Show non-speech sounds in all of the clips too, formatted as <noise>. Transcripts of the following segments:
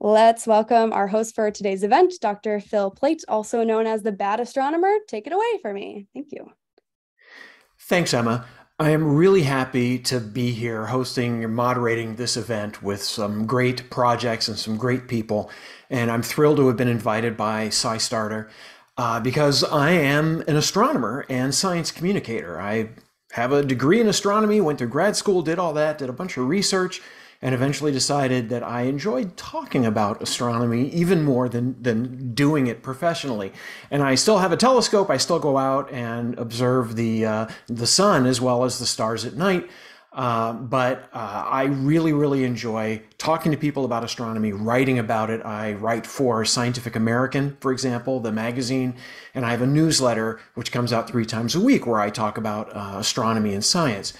Let's welcome our host for today's event, Dr. Phil Plait, also known as the Bad Astronomer. Take it away for me. Thank you. Thanks, Emma. I am really happy to be here hosting and moderating this event with some great projects and some great people. And I'm thrilled to have been invited by SciStarter uh, because I am an astronomer and science communicator. I have a degree in astronomy, went to grad school, did all that, did a bunch of research, and eventually decided that I enjoyed talking about astronomy even more than, than doing it professionally. And I still have a telescope. I still go out and observe the, uh, the sun as well as the stars at night. Uh, but uh, I really, really enjoy talking to people about astronomy, writing about it. I write for Scientific American, for example, the magazine, and I have a newsletter which comes out three times a week where I talk about uh, astronomy and science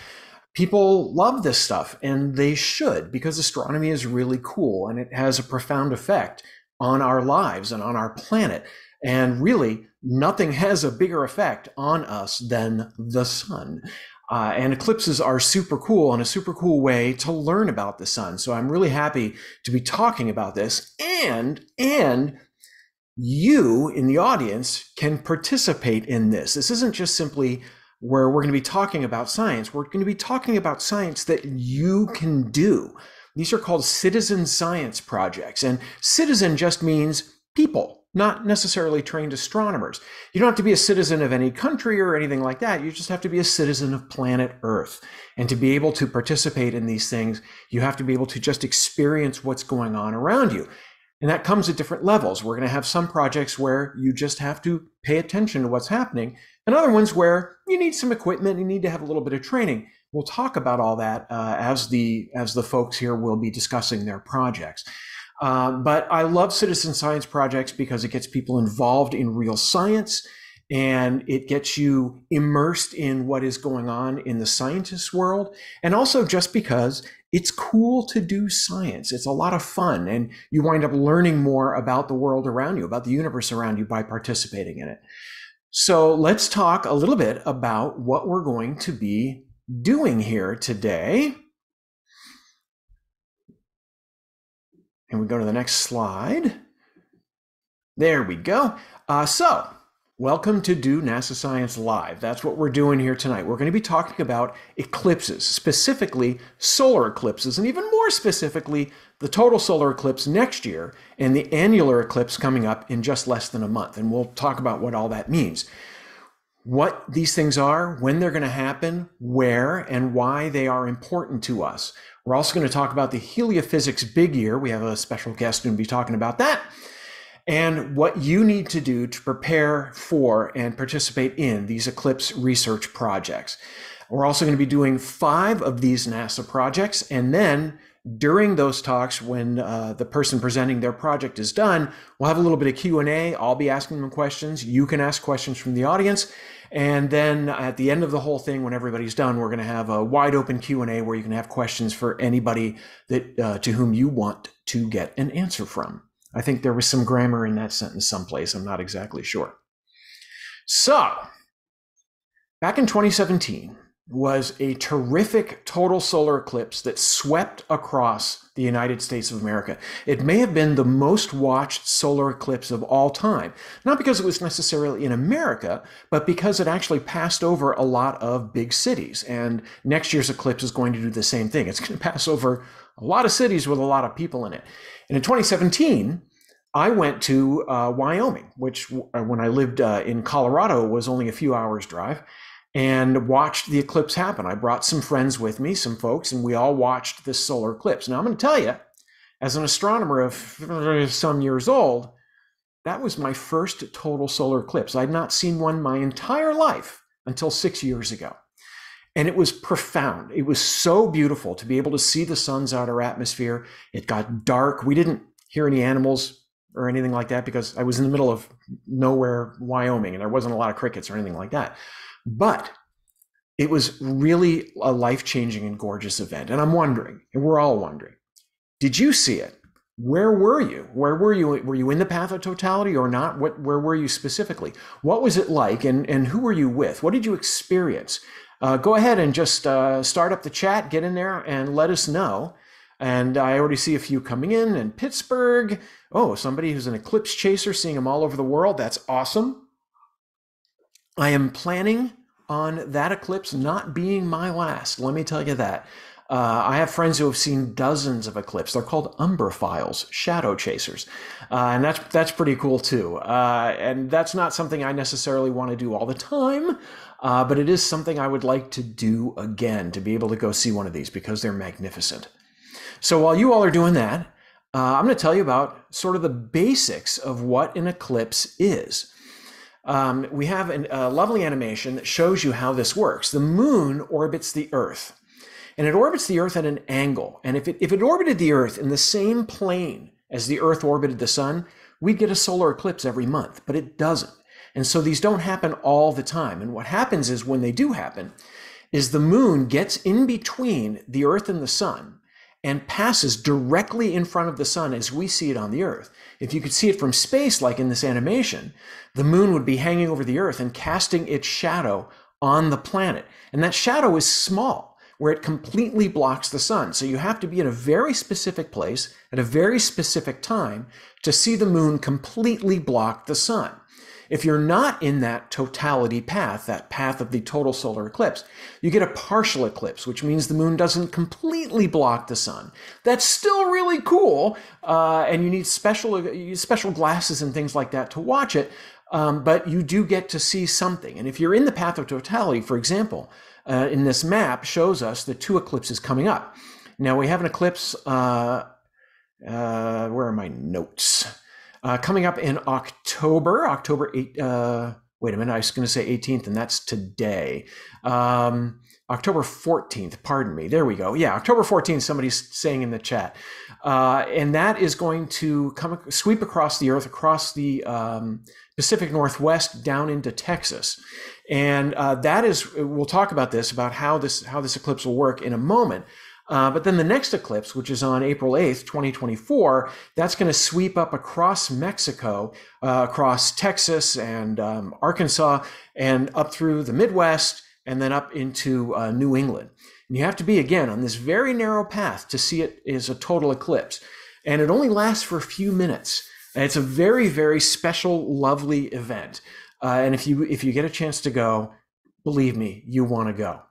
people love this stuff and they should because astronomy is really cool and it has a profound effect on our lives and on our planet. And really, nothing has a bigger effect on us than the sun. Uh, and eclipses are super cool and a super cool way to learn about the sun. So I'm really happy to be talking about this. And, and you in the audience can participate in this. This isn't just simply where we're going to be talking about science. We're going to be talking about science that you can do. These are called citizen science projects. And citizen just means people, not necessarily trained astronomers. You don't have to be a citizen of any country or anything like that. You just have to be a citizen of planet Earth. And to be able to participate in these things, you have to be able to just experience what's going on around you. And that comes at different levels. We're going to have some projects where you just have to pay attention to what's happening, and other ones where you need some equipment, you need to have a little bit of training. We'll talk about all that uh, as the as the folks here will be discussing their projects. Um, but I love citizen science projects because it gets people involved in real science and it gets you immersed in what is going on in the scientist world. And also just because it's cool to do science. It's a lot of fun, and you wind up learning more about the world around you, about the universe around you by participating in it. So let's talk a little bit about what we're going to be doing here today. And we go to the next slide. There we go. Uh, so Welcome to Do NASA Science Live. That's what we're doing here tonight. We're going to be talking about eclipses, specifically solar eclipses, and even more specifically, the total solar eclipse next year and the annular eclipse coming up in just less than a month. And we'll talk about what all that means. What these things are, when they're going to happen, where, and why they are important to us. We're also going to talk about the heliophysics big year. We have a special guest who'll be talking about that and what you need to do to prepare for and participate in these Eclipse research projects. We're also going to be doing five of these NASA projects, and then during those talks, when uh, the person presenting their project is done, we'll have a little bit of Q and A. I'll be asking them questions. You can ask questions from the audience, and then at the end of the whole thing, when everybody's done, we're going to have a wide open Q and A where you can have questions for anybody that uh, to whom you want to get an answer from. I think there was some grammar in that sentence someplace. I'm not exactly sure. So, back in 2017 was a terrific total solar eclipse that swept across the United States of America. It may have been the most watched solar eclipse of all time, not because it was necessarily in America, but because it actually passed over a lot of big cities. And next year's eclipse is going to do the same thing. It's going <laughs> to pass over a lot of cities with a lot of people in it. And in 2017, I went to uh, Wyoming, which uh, when I lived uh, in Colorado was only a few hours drive, and watched the eclipse happen. I brought some friends with me, some folks, and we all watched this solar eclipse. Now I'm going to tell you, as an astronomer of some years old, that was my first total solar eclipse. I'd not seen one my entire life until six years ago. And it was profound. It was so beautiful to be able to see the sun's outer atmosphere. It got dark. We didn't hear any animals or anything like that because I was in the middle of nowhere, Wyoming, and there wasn't a lot of crickets or anything like that. But it was really a life changing and gorgeous event. And I'm wondering, and we're all wondering, did you see it? Where were you? Where were you? Were you in the path of totality or not? What, where were you specifically? What was it like? And, and who were you with? What did you experience? Uh, go ahead and just uh, start up the chat, get in there, and let us know. And I already see a few coming in in Pittsburgh. Oh, somebody who's an eclipse chaser, seeing them all over the world. That's awesome. I am planning on that eclipse not being my last. Let me tell you that. Uh, I have friends who have seen dozens of eclipses. They're called umbraphiles, shadow chasers, uh, and that's that's pretty cool too. Uh, and that's not something I necessarily want to do all the time, uh, but it is something I would like to do again to be able to go see one of these because they're magnificent. So while you all are doing that, uh, I'm going to tell you about sort of the basics of what an eclipse is. Um, we have an, a lovely animation that shows you how this works. The moon orbits the Earth and it orbits the Earth at an angle. And if it, if it orbited the Earth in the same plane as the Earth orbited the Sun, we'd get a solar eclipse every month, but it doesn't. And so these don't happen all the time. And what happens is when they do happen, is the moon gets in between the Earth and the Sun and passes directly in front of the Sun as we see it on the Earth. If you could see it from space, like in this animation, the moon would be hanging over the Earth and casting its shadow on the planet. And that shadow is small where it completely blocks the sun. So you have to be in a very specific place at a very specific time to see the moon completely block the sun. If you're not in that totality path, that path of the total solar eclipse, you get a partial eclipse, which means the moon doesn't completely block the sun. That's still really cool, uh, and you need special special glasses and things like that to watch it. Um, but you do get to see something. And if you're in the path of totality, for example, uh, in this map shows us the two eclipses coming up. Now we have an eclipse, uh, uh, where are my notes? Uh, coming up in October, October 8, uh, wait a minute, I was going to say 18th, and that's today. Um, October 14th, pardon me. There we go. Yeah, October 14th, somebody's saying in the chat. Uh, and that is going to come sweep across the earth, across the um, Pacific Northwest, down into Texas. And uh, that is, we'll talk about this, about how this, how this eclipse will work in a moment. Uh, but then the next eclipse, which is on April 8th, 2024, that's going to sweep up across Mexico, uh, across Texas and um, Arkansas, and up through the Midwest, and then up into uh, New England. And you have to be, again, on this very narrow path to see it as a total eclipse. And it only lasts for a few minutes. And it's a very, very special, lovely event. Uh, and if you if you get a chance to go, believe me, you want to go.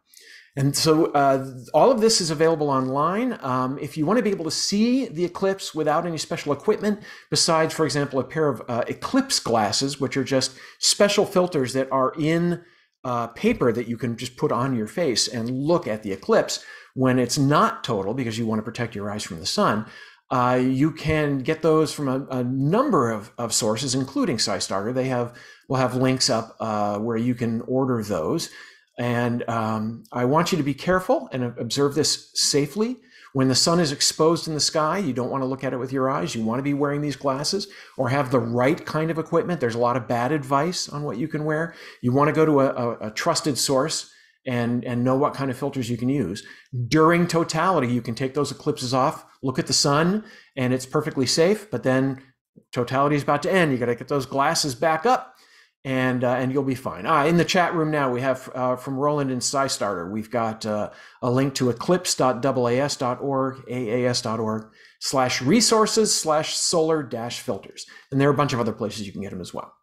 And so uh, all of this is available online. Um, if you want to be able to see the eclipse without any special equipment, besides, for example, a pair of uh, eclipse glasses, which are just special filters that are in uh, paper that you can just put on your face and look at the eclipse when it's not total because you want to protect your eyes from the sun. Uh, you can get those from a, a, number of, of sources, including SciStarter. They have will have links up uh, where you can order those. And um, I want you to be careful and observe this safely. When the sun is exposed in the sky, you don't want to look at it with your eyes. You want to be wearing these glasses or have the right kind of equipment. There's a lot of bad advice on what you can wear. You want to go to a, a, a trusted source and, and know what kind of filters you can use. During totality, you can take those eclipses off, look at the sun, and it's perfectly safe. But then totality is about to end. You got to get those glasses back up and uh, and you'll be fine. Ah, in the chat room now we have uh, from Roland and SciStarter. We've got uh, a link to eclipse.aas.org, aas.org slash resources slash solar dash filters, and there are a bunch of other places you can get them as well.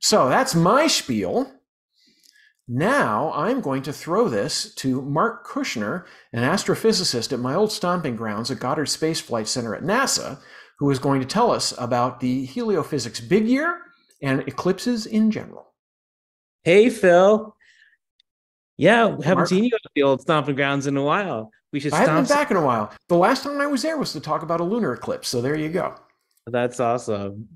So that's my spiel. Now I'm going to throw this to Marc Kuchner, an astrophysicist at my old stomping grounds at Goddard Space Flight Center at NASA, who is going to tell us about the heliophysics big year and eclipses in general. Hey, Phil. Yeah, haven't Marc, seen you at the old stomping grounds in a while. We should. I haven't been back in a while. The last time I was there was to talk about a lunar eclipse. So there you go. That's awesome.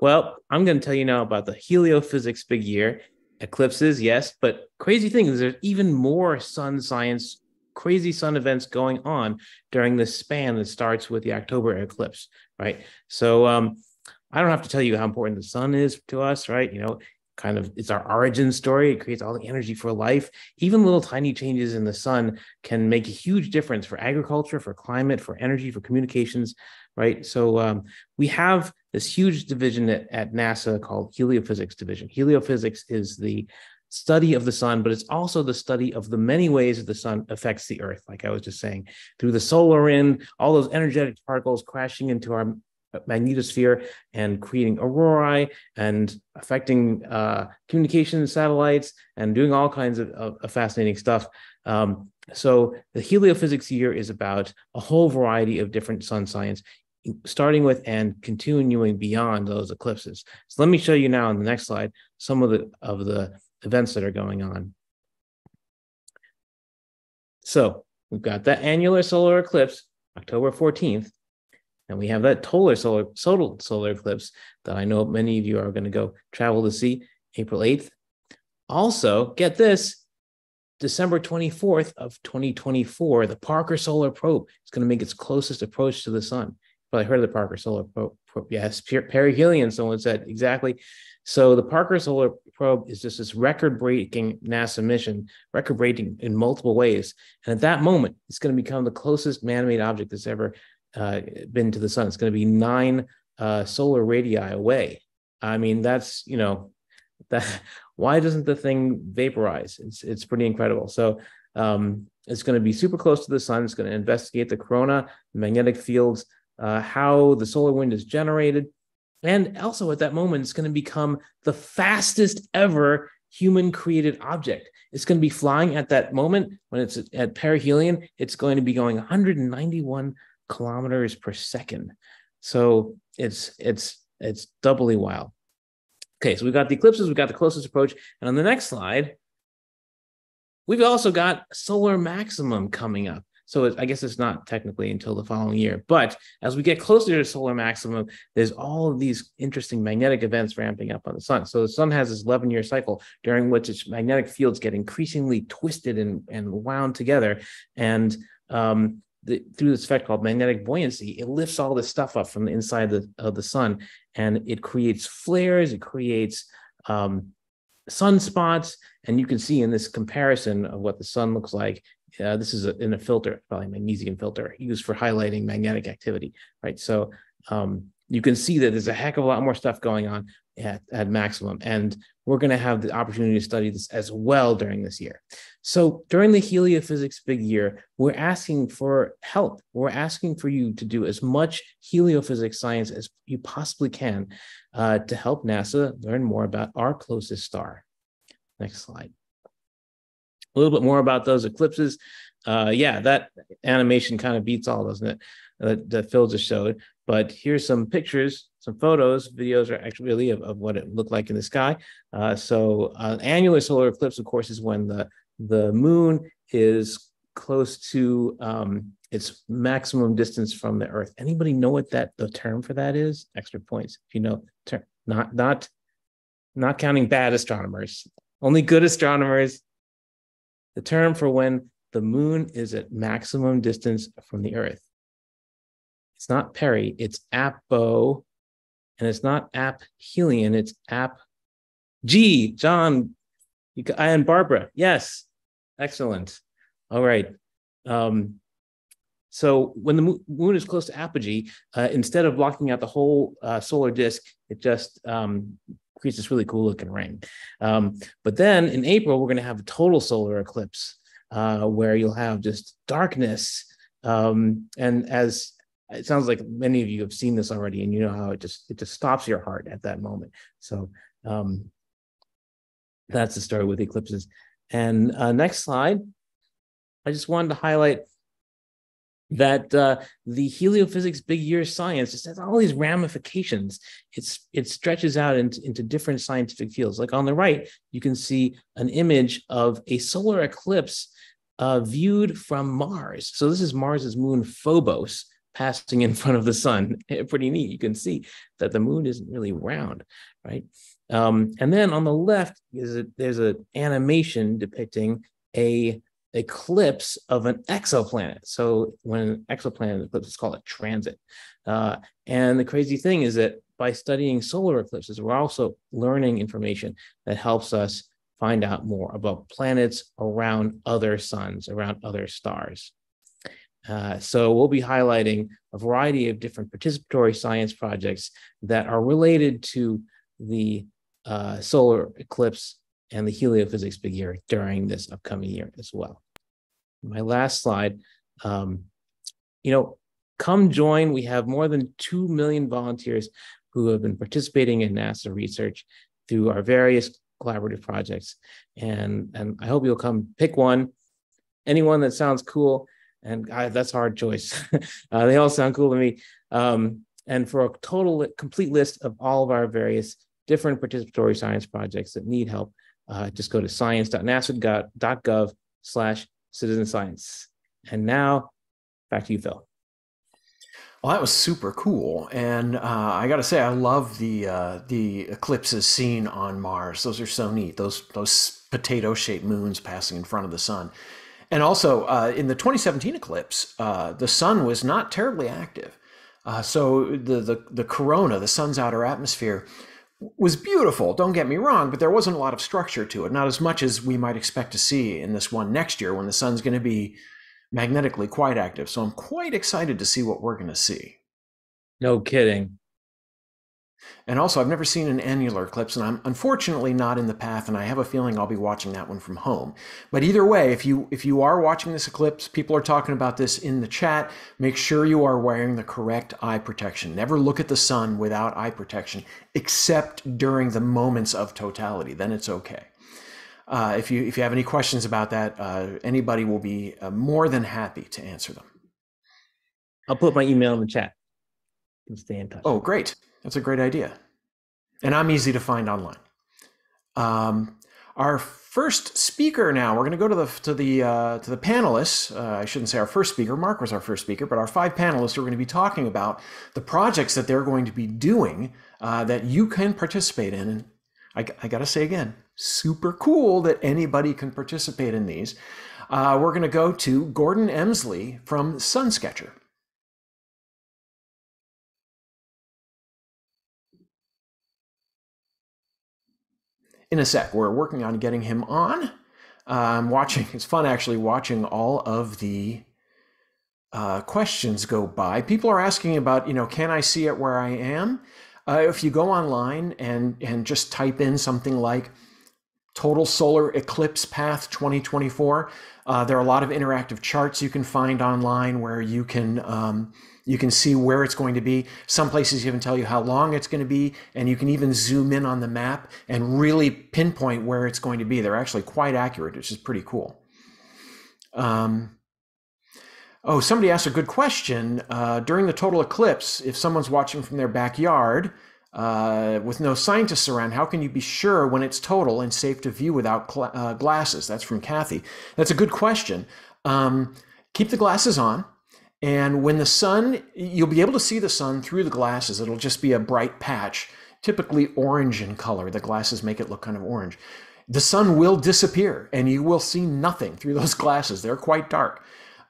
Well, I'm going to tell you now about the heliophysics big year. Eclipses, yes, but crazy thing is there's even more sun science, crazy sun events going on during the span that starts with the October eclipse, right? So um, I don't have to tell you how important the sun is to us, right? You know, kind of it's our origin story. It creates all the energy for life. Even little tiny changes in the sun can make a huge difference for agriculture, for climate, for energy, for communications, right? So um, we have this huge division at, at NASA called heliophysics division. Heliophysics is the study of the sun, but it's also the study of the many ways that the sun affects the earth, like I was just saying, through the solar wind, all those energetic particles crashing into our magnetosphere and creating aurorae and affecting uh, communication satellites and doing all kinds of, of, of fascinating stuff. Um, so the heliophysics year is about a whole variety of different sun science, starting with and continuing beyond those eclipses. So let me show you now on the next slide some of the of the events that are going on. So we've got that annular solar eclipse, October 14th, and we have that total solar, solar, solar eclipse that I know many of you are going to go travel to see April 8th. Also, get this December 24th of 2024, the Parker Solar Probe is going to make its closest approach to the sun. Probably heard of the Parker Solar Probe. Yes, perihelion, someone said exactly. So the Parker Solar Probe is just this record-breaking NASA mission, record-breaking in multiple ways. And at that moment, it's going to become the closest man-made object that's ever uh, been to the sun. It's going to be nine uh, solar radii away. I mean, that's you know <laughs> that why doesn't the thing vaporize? It's it's pretty incredible. So um, it's going to be super close to the sun. It's going to investigate the corona, magnetic fields, uh, how the solar wind is generated, and also at that moment, it's going to become the fastest ever human created object. It's going to be flying at that moment when it's at perihelion. It's going to be going 191 kilometers per second. So it's it's it's doubly wild. Okay, so we've got the eclipses, we've got the closest approach, and on the next slide, we've also got solar maximum coming up. So I guess it's not technically until the following year, but as we get closer to solar maximum, there's all of these interesting magnetic events ramping up on the sun. So the sun has this 11 year cycle during which its magnetic fields get increasingly twisted and, and wound together. And um, the, through this effect called magnetic buoyancy, it lifts all this stuff up from the inside of the, of the sun and it creates flares, it creates um, sunspots. And you can see in this comparison of what the sun looks like, uh, this is a, in a filter, probably a magnesium filter used for highlighting magnetic activity, right? So um, you can see that there's a heck of a lot more stuff going on at, at maximum. And we're going to have the opportunity to study this as well during this year. So during the heliophysics big year, we're asking for help. We're asking for you to do as much heliophysics science as you possibly can uh, to help NASA learn more about our closest star. Next slide. A little bit more about those eclipses. Uh, yeah, that animation kind of beats all, doesn't it? Uh, that Phil just showed. But here's some pictures, some photos, videos are actually really of, of what it looked like in the sky. Uh, so uh, annular solar eclipse, of course, is when the, the moon is close to um, its maximum distance from the Earth. Anybody know what that the term for that is? Extra points if you know. Term, not not not counting bad astronomers, only good astronomers. The term for when the moon is at maximum distance from the Earth it's not peri, it's apo, and it's not app aphelion, it's ap. G, John, you, and Barbara, yes, excellent. All right. Um, so when the moon is close to apogee, uh, instead of blocking out the whole uh, solar disk, it just um, creates this really cool looking ring. Um, but then in April, we're going to have a total solar eclipse uh, where you'll have just darkness. Um, and as it sounds like many of you have seen this already and you know how it just it just stops your heart at that moment. So um that's the story with eclipses. And uh, next slide. I just wanted to highlight that uh, the heliophysics big year science just has all these ramifications. It's it stretches out into, into different scientific fields. Like on the right you can see an image of a solar eclipse uh, viewed from mars. So this is mars's moon phobos passing in front of the sun. <laughs> Pretty neat. You can see that the moon isn't really round, right? Um, and then on the left is a, there's an animation depicting a eclipse of an exoplanet. So when an exoplanet eclipse, it's called a transit. Uh, and the crazy thing is that by studying solar eclipses, we're also learning information that helps us find out more about planets around other suns, around other stars. Uh, so we'll be highlighting a variety of different participatory science projects that are related to the uh, solar eclipse and the heliophysics big year during this upcoming year as well. My last slide, um, you know, come join. We have more than 2 million volunteers who have been participating in NASA research through our various collaborative projects. And, and I hope you'll come pick one, anyone that sounds cool. And I, that's a hard choice. <laughs> uh, they all sound cool to me. Um, and for a total complete list of all of our various different participatory science projects that need help, uh, just go to science.nasa.gov slash citizen science. And now back to you, Phil. Well, that was super cool, and uh, I got to say, I love the uh, the eclipses seen on Mars. Those are so neat. Those those potato shaped moons passing in front of the sun, and also uh, in the 2017 eclipse, uh, the sun was not terribly active. Uh, so the, the the corona, the sun's outer atmosphere, was beautiful. Don't get me wrong, but there wasn't a lot of structure to it. Not as much as we might expect to see in this one next year when the sun's going to be magnetically quite active. So I'm quite excited to see what we're going to see. No kidding. And also, I've never seen an annular eclipse, and I'm unfortunately not in the path, and I have a feeling I'll be watching that one from home. But either way, if you if you are watching this eclipse, people are talking about this in the chat. Make sure you are wearing the correct eye protection. Never look at the sun without eye protection, except during the moments of totality. Then it's okay. Uh, if you if you have any questions about that, uh, anybody will be uh, more than happy to answer them. I'll put my email in the chat. Stay in touch. Oh, great! That's a great idea, and I'm easy to find online. Um, our first speaker now. We're going to go to the to the uh, to the panelists. Uh, I shouldn't say our first speaker. Marc was our first speaker, but our five panelists are going to be talking about the projects that they're going to be doing uh, that you can participate in. And I, I got to say again, super cool that anybody can participate in these. Uh, we're going to go to Gordon Emslie from Sunsketcher. In a sec, we're working on getting him on. I'm watching, it's fun actually watching all of the uh, questions go by. People are asking about, you know, can I see it where I am? Uh, if you go online and, and just type in something like Total Solar Eclipse Path 2024. Uh, there are a lot of interactive charts you can find online where you can um, you can see where it's going to be. Some places even tell you how long it's going to be, and you can even zoom in on the map and really pinpoint where it's going to be. They're actually quite accurate, which is pretty cool. Um, oh, somebody asked a good question. Uh, during the total eclipse, if someone's watching from their backyard, uh, with no scientists around, how can you be sure when it's total and safe to view without uh, glasses? That's from Kathy. That's a good question. Um, keep the glasses on. And when the sun, you'll be able to see the sun through the glasses. It'll just be a bright patch, typically orange in color. The glasses make it look kind of orange. The sun will disappear and you will see nothing through those <laughs> glasses. They're quite dark.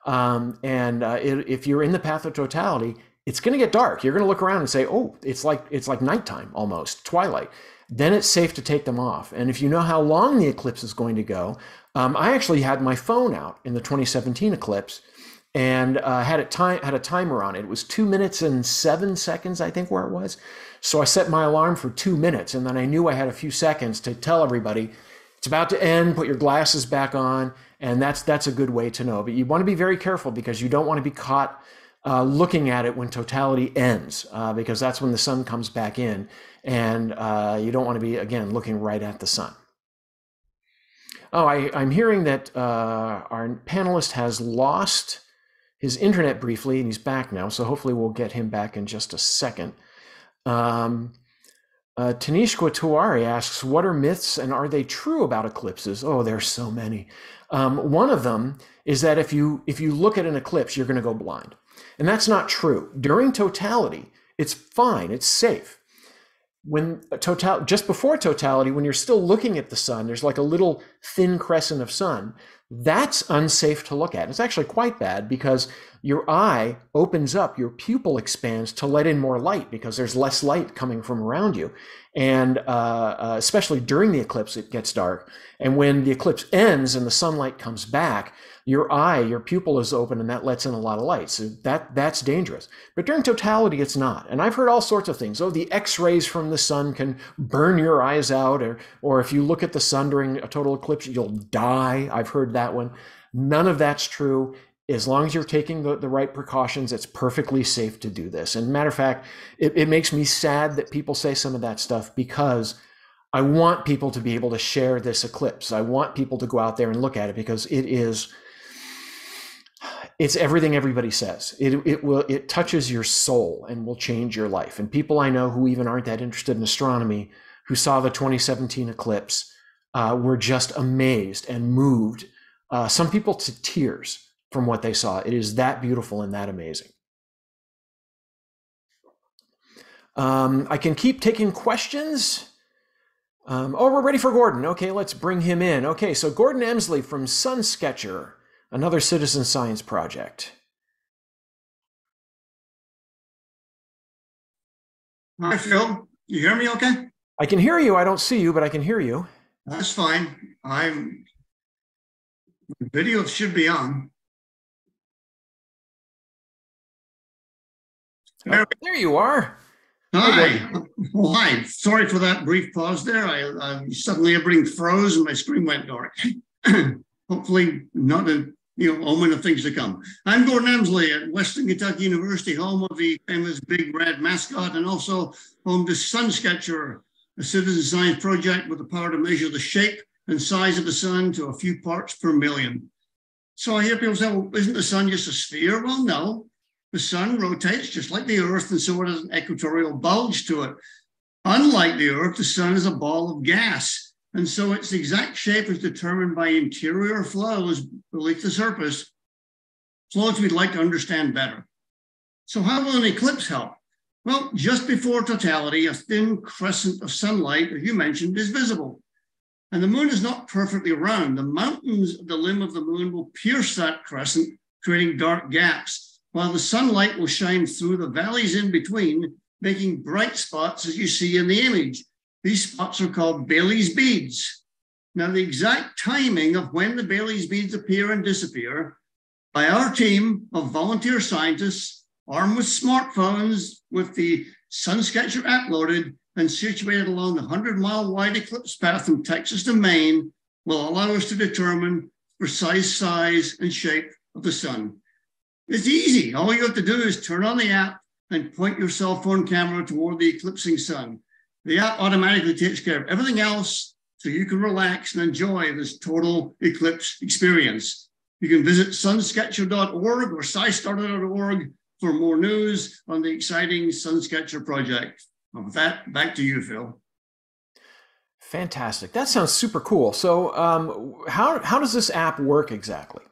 Um, and uh, it, if you're in the path of totality, it's going to get dark. You're going to look around and say, "Oh, it's like it's like nighttime almost, twilight." Then it's safe to take them off. And if you know how long the eclipse is going to go, um, I actually had my phone out in the 2017 eclipse and uh, had it time had a timer on it. It was two minutes and seven seconds, I think, where it was. So I set my alarm for two minutes, and then I knew I had a few seconds to tell everybody it's about to end. Put your glasses back on, and that's that's a good way to know. But you want to be very careful because you don't want to be caught uh, looking at it when totality ends, uh, because that's when the sun comes back in, and uh, you don't want to be again looking right at the sun. Oh, I, am hearing that uh, our panelist has lost his internet briefly, and he's back now. So hopefully we'll get him back in just a second. Um, uh, Tanishka Tuari asks, "What are myths, and are they true about eclipses?" Oh, there's so many. Um, one of them is that if you if you look at an eclipse, you're going to go blind. And that's not true. During totality, it's fine, it's safe. When total just before totality, when you're still looking at the sun, there's like a little thin crescent of sun. That's unsafe to look at. It's actually quite bad because your eye opens up, your pupil expands to let in more light because there's less light coming from around you. And uh, uh, especially during the eclipse, it gets dark. And when the eclipse ends and the sunlight comes back, your eye, your pupil is open and that lets in a lot of light. So that that's dangerous. But during totality, it's not. And I've heard all sorts of things. Oh, the X-rays from the sun can burn your eyes out, or or if you look at the sun during a total eclipse, you'll die. I've heard that one. None of that's true. As long as you're taking the, the right precautions, it's perfectly safe to do this. And matter of fact, it, it makes me sad that people say some of that stuff because I want people to be able to share this eclipse. I want people to go out there and look at it because it is it's everything everybody says. It it will it touches your soul and will change your life. And people I know who even aren't that interested in astronomy, who saw the 2017 eclipse, uh, were just amazed and moved. Uh, some people to tears from what they saw. It is that beautiful and that amazing. Um, I can keep taking questions. Um, oh, we're ready for Gordon. Okay, let's bring him in. Okay, so Gordon Emslie from Sunsketcher, another citizen science project. Hi, Phil. You hear me okay? I can hear you. I don't see you, but I can hear you. That's fine. I'm. The video should be on. There, oh, there you are. Hi. Well, hi. Sorry for that brief pause there. I, I suddenly everything froze and my screen went dark. <clears throat> Hopefully, not a you know omen of things to come. I'm Gordon Emslie at Western Kentucky University, home of the famous Big Red mascot, and also home to Sunsketcher, a citizen science project with the power to measure the shape and size of the sun to a few parts per million. So I hear people say, well, isn't the sun just a sphere? Well, no. The sun rotates just like the Earth, and so it has an equatorial bulge to it. Unlike the Earth, the sun is a ball of gas. And so its exact shape is determined by interior flows beneath the surface, flows we'd like to understand better. So, how will an eclipse help? Well, just before totality, a thin crescent of sunlight, as you mentioned, is visible. And the moon is not perfectly round. The mountains of the limb of the moon will pierce that crescent, creating dark gaps while the sunlight will shine through the valleys in between, making bright spots as you see in the image. These spots are called Baily's beads. Now, the exact timing of when the Baily's beads appear and disappear by our team of volunteer scientists armed with smartphones with the Sunsketcher app loaded and situated along the 100 mile wide eclipse path from Texas to Maine will allow us to determine precise size and shape of the sun. It's easy. All you have to do is turn on the app and point your cell phone camera toward the eclipsing sun. The app automatically takes care of everything else so you can relax and enjoy this total eclipse experience. You can visit sunsketcher.org or scistarter.org for more news on the exciting Sunsketcher project. with that, back to you, Phil. Fantastic. That sounds super cool. So, um, how, how does this app work exactly?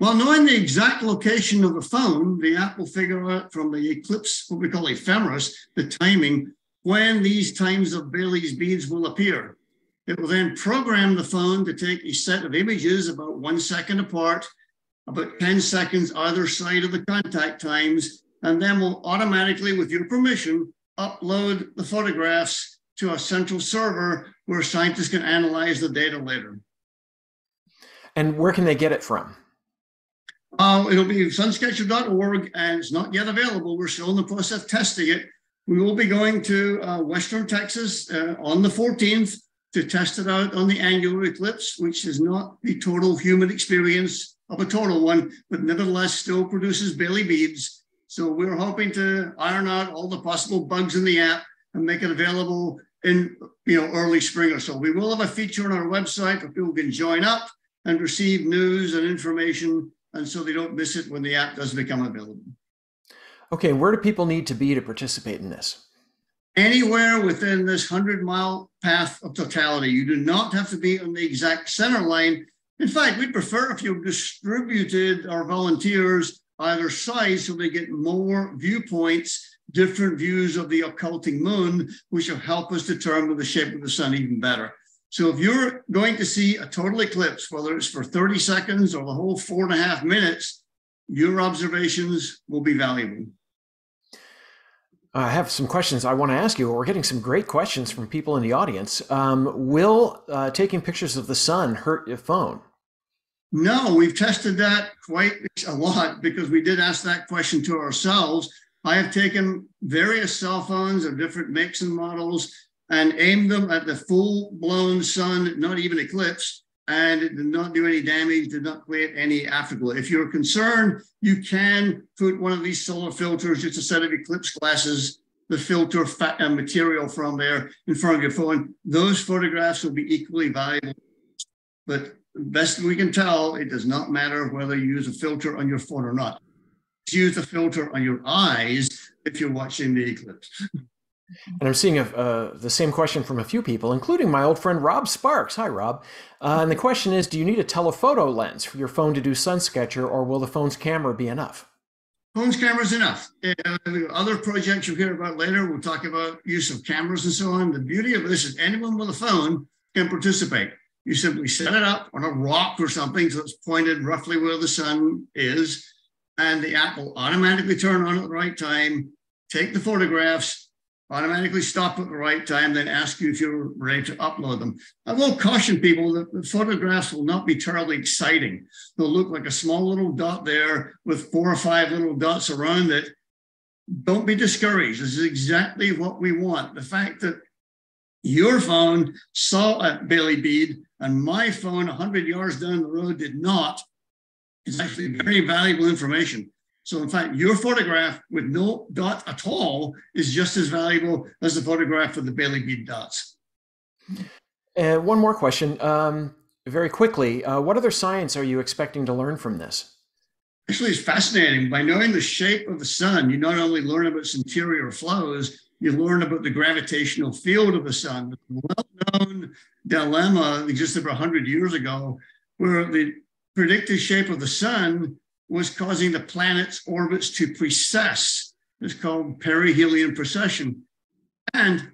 Well, knowing the exact location of the phone, the app will figure out from the eclipse, what we call ephemeris, the timing, when these times of Baily's beads will appear. It will then program the phone to take a set of images about one second apart, about 10 seconds either side of the contact times, and then will automatically, with your permission, upload the photographs to a central server where scientists can analyze the data later. And where can they get it from? Uh, it'll be sunsketcher.org and it's not yet available. We're still in the process of testing it. We will be going to uh, Western Texas uh, on the 14th to test it out on the annular eclipse, which is not the total human experience of a total one, but nevertheless still produces Baily beads. So we're hoping to iron out all the possible bugs in the app and make it available in you know early spring or so. We will have a feature on our website where people can join up and receive news and information and so they don't miss it when the app does become available. Okay, where do people need to be to participate in this? Anywhere within this 100 mile path of totality. You do not have to be on the exact center line. In fact, we'd prefer if you distributed our volunteers either side so they get more viewpoints, different views of the occulting moon, which will help us determine the shape of the sun even better. So if you're going to see a total eclipse, whether it's for 30 seconds or the whole four and a half minutes, your observations will be valuable. I have some questions I want to ask you. We're getting some great questions from people in the audience. Um, will uh, taking pictures of the sun hurt your phone? No, we've tested that quite a lot because we did ask that question to ourselves. I have taken various cell phones of different makes and models and aimed them at the full blown sun, not even eclipse, and it did not do any damage, did not create any afterglow. If you're concerned, you can put one of these solar filters, just a set of eclipse glasses, the filter fat, uh, material from there in front of your phone. Those photographs will be equally valuable. But best we can tell, it does not matter whether you use a filter on your phone or not. Use a filter on your eyes if you're watching the eclipse. <laughs> And I'm seeing a, uh, the same question from a few people, including my old friend Rob Sparks. Hi, Rob. Uh, and the question is Do you need a telephoto lens for your phone to do Sun Sketcher, or will the phone's camera be enough? Phone's camera is enough. And other projects you'll hear about later, we'll talk about use of cameras and so on. The beauty of this is anyone with a phone can participate. You simply set it up on a rock or something so it's pointed roughly where the sun is, and the app will automatically turn on at the right time, take the photographs, automatically stop at the right time, then ask you if you're ready to upload them. I will caution people that the photographs will not be terribly exciting. They'll look like a small little dot there with four or five little dots around it. Don't be discouraged. This is exactly what we want. The fact that your phone saw a Baily bead and my phone 100 yards down the road did not is actually very valuable information. So in fact, your photograph with no dot at all is just as valuable as the photograph with the Baily bead dots. And one more question, um, very quickly. Uh, what other science are you expecting to learn from this? Actually, it's fascinating. By knowing the shape of the sun, you not only learn about its interior flows, you learn about the gravitational field of the sun. The well-known dilemma existed about 100 years ago, where the predicted shape of the sun was causing the planet's orbits to precess. It's called perihelion precession. And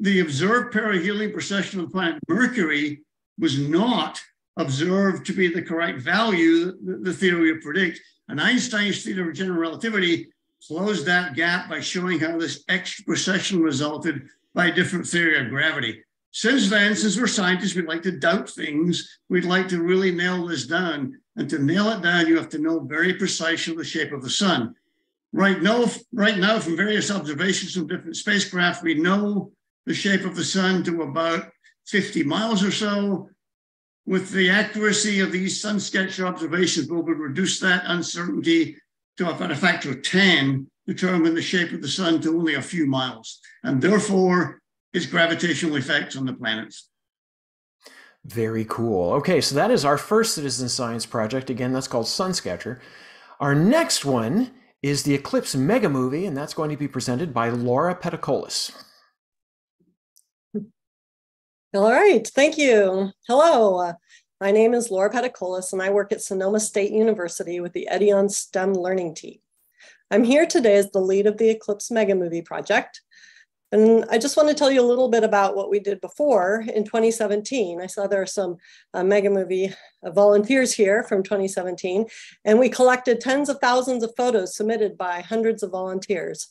the observed perihelion precession of the planet Mercury was not observed to be the correct value that the theory would predict. And Einstein's theory of general relativity closed that gap by showing how this extra precession resulted by a different theory of gravity. Since then, since we're scientists, we'd like to doubt things. We'd like to really nail this down. And to nail it down, you have to know very precisely the shape of the sun. Right now, right now, from various observations from different spacecraft, we know the shape of the sun to about 50 miles or so. With the accuracy of these sun sketch observations, we will reduce that uncertainty to about a factor of 10, determine the shape of the sun to only a few miles, and therefore its gravitational effects on the planets. Very cool. Okay, so that is our first citizen science project. Again, that's called Sunsketcher. Our next one is the Eclipse Mega Movie, and that's going to be presented by Laura Peticolas. All right, thank you. Hello, my name is Laura Peticolas, and I work at Sonoma State University with the EdEon STEM Learning Team. I'm here today as the lead of the Eclipse Mega Movie project, and I just want to tell you a little bit about what we did before in 2017. I saw there are some uh, mega movie uh, volunteers here from 2017, and we collected tens of thousands of photos submitted by hundreds of volunteers.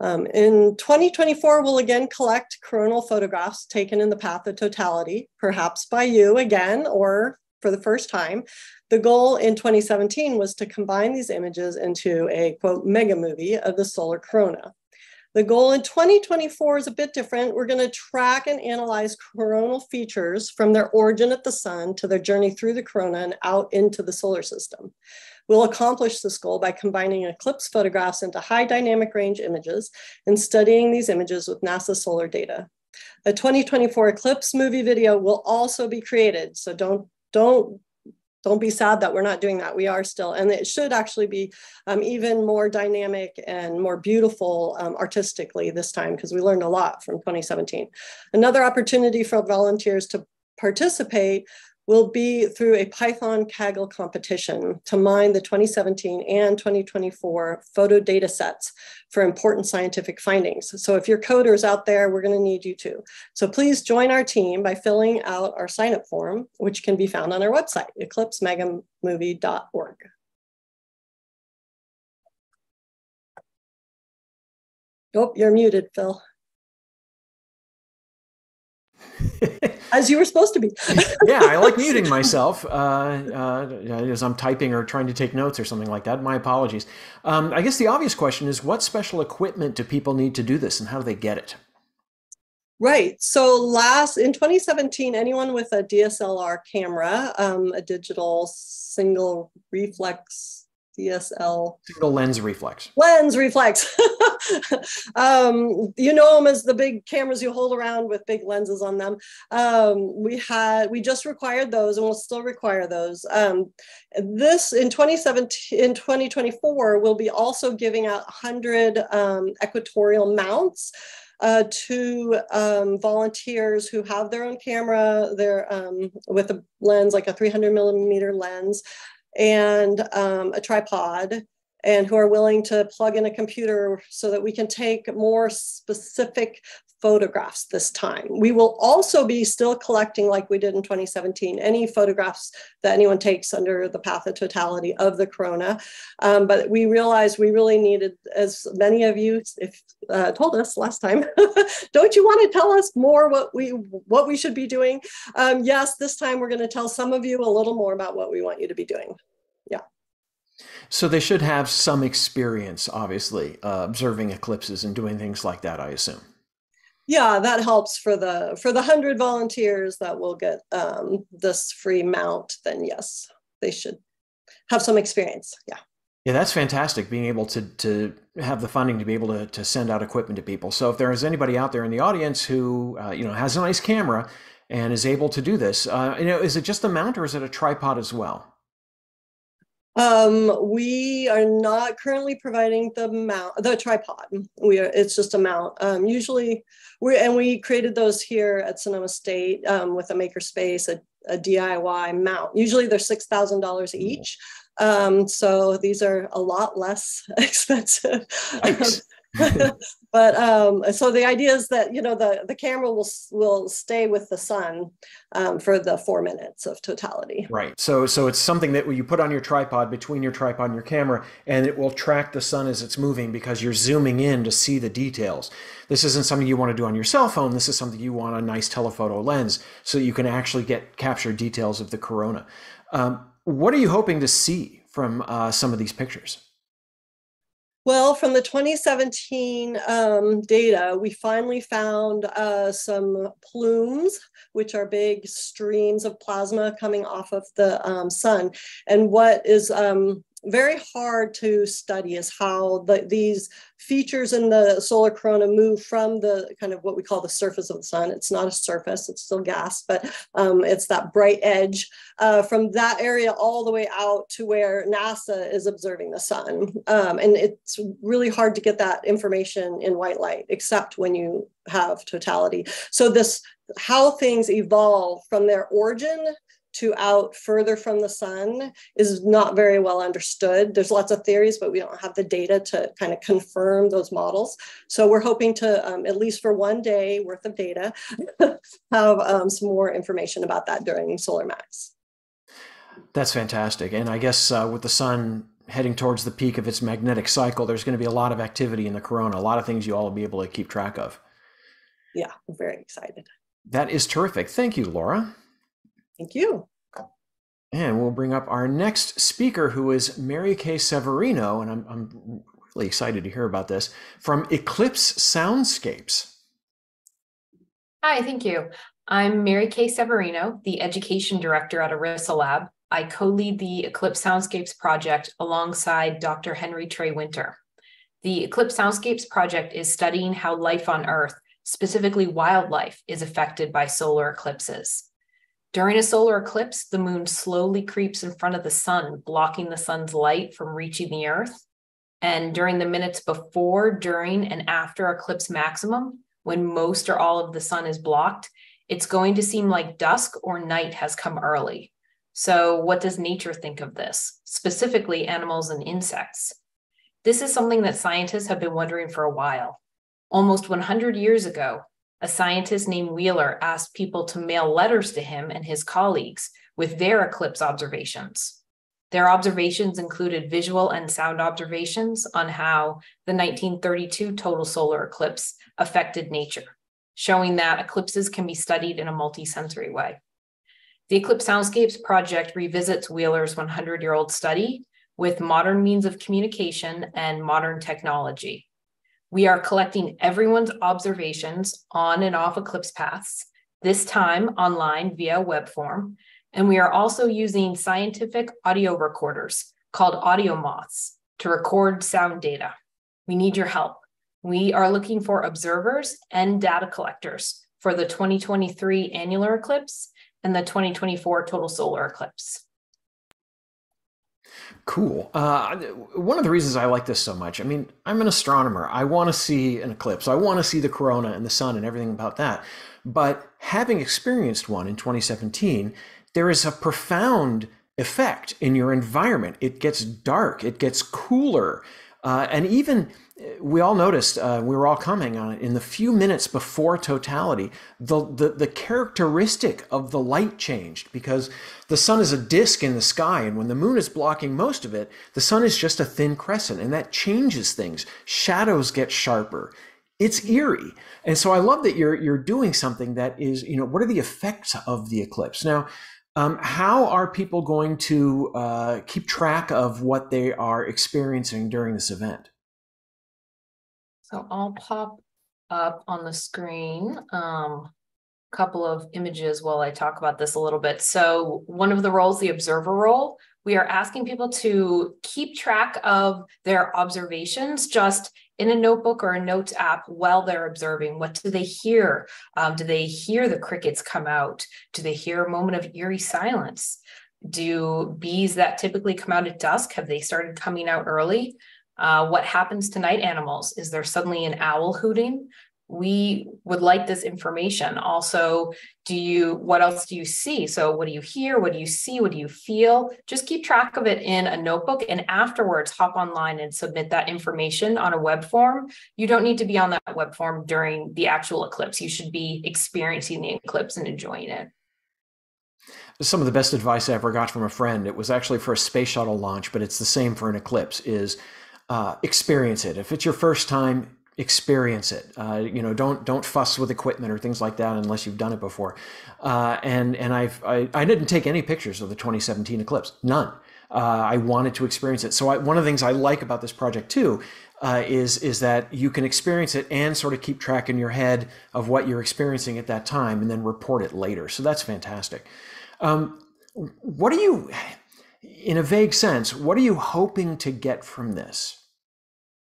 Um, in 2024, we'll again collect coronal photographs taken in the path of totality, perhaps by you again or for the first time. The goal in 2017 was to combine these images into a quote mega movie of the solar corona. The goal in 2024 is a bit different. We're going to track and analyze coronal features from their origin at the sun to their journey through the corona and out into the solar system. We'll accomplish this goal by combining eclipse photographs into high dynamic range images and studying these images with NASA solar data. A 2024 eclipse movie video will also be created, so don't don't don't be sad that we're not doing that. We are still, and it should actually be um, even more dynamic and more beautiful um, artistically this time because we learned a lot from 2017. Another opportunity for volunteers to participate will be through a Python Kaggle competition to mine the 2017 and 2024 photo data sets for important scientific findings. So if you're coders out there, we're gonna need you too. So please join our team by filling out our sign up form, which can be found on our website, eclipsemegamovie.org. Oh, you're muted, Phil. <laughs> As you were supposed to be. <laughs> yeah, I like muting myself uh, uh, as I'm typing or trying to take notes or something like that. My apologies. Um, I guess the obvious question is what special equipment do people need to do this and how do they get it? Right. So last in 2017, anyone with a DSLR camera, um, a digital single reflex DSL single lens reflex. Lens reflex. <laughs> um, you know them as the big cameras you hold around with big lenses on them. Um, we had we just required those, and we'll still require those. Um, this in 2017 in 2024 we'll be also giving out 100 um, equatorial mounts. Uh, to um, volunteers who have their own camera, they're um, with a lens like a 300 millimeter lens, and um, a tripod and who are willing to plug in a computer so that we can take more specific photographs this time. We will also be still collecting, like we did in 2017, any photographs that anyone takes under the path of totality of the corona. Um, but we realized we really needed, as many of you if, uh, told us last time, <laughs> don't you want to tell us more what we what we should be doing? Um, yes, this time we're going to tell some of you a little more about what we want you to be doing. Yeah. So they should have some experience, obviously, uh, observing eclipses and doing things like that. I assume. Yeah, that helps for the for the hundred volunteers that will get um, this free mount. Then yes, they should have some experience. Yeah. Yeah, that's fantastic. Being able to to have the funding to be able to to send out equipment to people. So if there is anybody out there in the audience who uh, you know has a nice camera and is able to do this, uh, you know, is it just a mount or is it a tripod as well? Um, we are not currently providing the mount, the tripod. We are, it's just a mount. Um, usually we, and we created those here at Sonoma State um, with a makerspace, a, a DIY mount. Usually they're $6,000 mm-hmm. each. Um, so these are a lot less <laughs> expensive. <laughs> But um, so the idea is that you know the the camera will will stay with the sun um, for the four minutes of totality. Right. So so it's something that you put on your tripod between your tripod and your camera, and it will track the sun as it's moving because you're zooming in to see the details. This isn't something you want to do on your cell phone. This is something you want a nice telephoto lens so you can actually get capture details of the corona. Um, what are you hoping to see from uh, some of these pictures? Well, from the 2017 um, data, we finally found uh, some plumes, which are big streams of plasma coming off of the um, sun. And what is um, very hard to study is how the, these features in the solar corona move from the kind of what we call the surface of the sun. It's not a surface, it's still gas, but um, it's that bright edge uh, from that area all the way out to where NASA is observing the sun. Um, and it's really hard to get that information in white light, except when you have totality. So this how things evolve from their origin to out further from the sun is not very well understood. There's lots of theories, but we don't have the data to kind of confirm those models. So we're hoping to, um, at least for one day worth of data, <laughs> have um, some more information about that during Solar Max. That's fantastic. And I guess uh, with the sun heading towards the peak of its magnetic cycle, there's going to be a lot of activity in the corona, a lot of things you all will be able to keep track of. Yeah, I'm very excited. That is terrific. Thank you, Laura. Thank you. And we'll bring up our next speaker, who is Mary Kay Severino, and I'm, I'm really excited to hear about this from Eclipse Soundscapes. Hi, thank you. I'm Mary Kay Severino, the Education Director at Arisa Lab. I co lead the Eclipse Soundscapes project alongside Dr. Henry Trae Winter. The Eclipse Soundscapes project is studying how life on Earth, specifically wildlife, is affected by solar eclipses. During a solar eclipse, the moon slowly creeps in front of the sun, blocking the sun's light from reaching the earth. And during the minutes before, during, and after eclipse maximum, when most or all of the sun is blocked, it's going to seem like dusk or night has come early. So, what does nature think of this, specifically animals and insects? This is something that scientists have been wondering for a while. Almost 100 years ago, a scientist named Wheeler asked people to mail letters to him and his colleagues with their eclipse observations. Their observations included visual and sound observations on how the 1932 total solar eclipse affected nature, showing that eclipses can be studied in a multisensory way. The Eclipse Soundscapes project revisits Wheeler's 100 year old study with modern means of communication and modern technology. We are collecting everyone's observations on and off eclipse paths, this time online via web form. And we are also using scientific audio recorders called AudioMoths to record sound data. We need your help. We are looking for observers and data collectors for the 2023 annular eclipse and the 2024 total solar eclipse. Cool. Uh, one of the reasons I like this so much, I mean, I'm an astronomer. I want to see an eclipse. I want to see the corona and the sun and everything about that. But having experienced one in 2017, there is a profound effect in your environment. It gets dark, it gets cooler. Uh, and even we all noticed uh, we were all coming on it in the few minutes before totality the, the the characteristic of the light changed because the sun is a disk in the sky and when the moon is blocking most of it the sun is just a thin crescent and that changes things. Shadows get sharper. It's eerie. And so i love that you're you're doing something that is you know what are the effects of the eclipse? Now um, how are people going to uh, keep track of what they are experiencing during this event? So I'll pop up on the screen um, a couple of images while I talk about this a little bit. So one of the roles, the observer role, we are asking people to keep track of their observations just in a notebook or a notes app while they're observing. What do they hear? Um, do they hear the crickets come out? Do they hear a moment of eerie silence? Do bees that typically come out at dusk, have they started coming out early? Uh, what happens to night animals? Is there suddenly an owl hooting? we would like this information. Also do you what else do you see? So what do you hear? What do you see? What do you feel? Just keep track of it in a notebook and afterwards hop online and submit that information on a web form. You don't need to be on that web form during the actual eclipse. You should be experiencing the eclipse and enjoying it. Some of the best advice i ever got from a friend it was actually for a space shuttle launch but it's the same for an eclipse is uh, experience it if it's your first time experience it. Uh, you know, don't don't fuss with equipment or things like that unless you've done it before. Uh, and and I've I, I didn't take any pictures of the 2017 eclipse, none. Uh, I wanted to experience it. So I, one of the things I like about this project too uh, is is that you can experience it and sort of keep track in your head of what you're experiencing at that time, and then report it later. So that's fantastic. Um, what are you, in a vague sense, what are you hoping to get from this?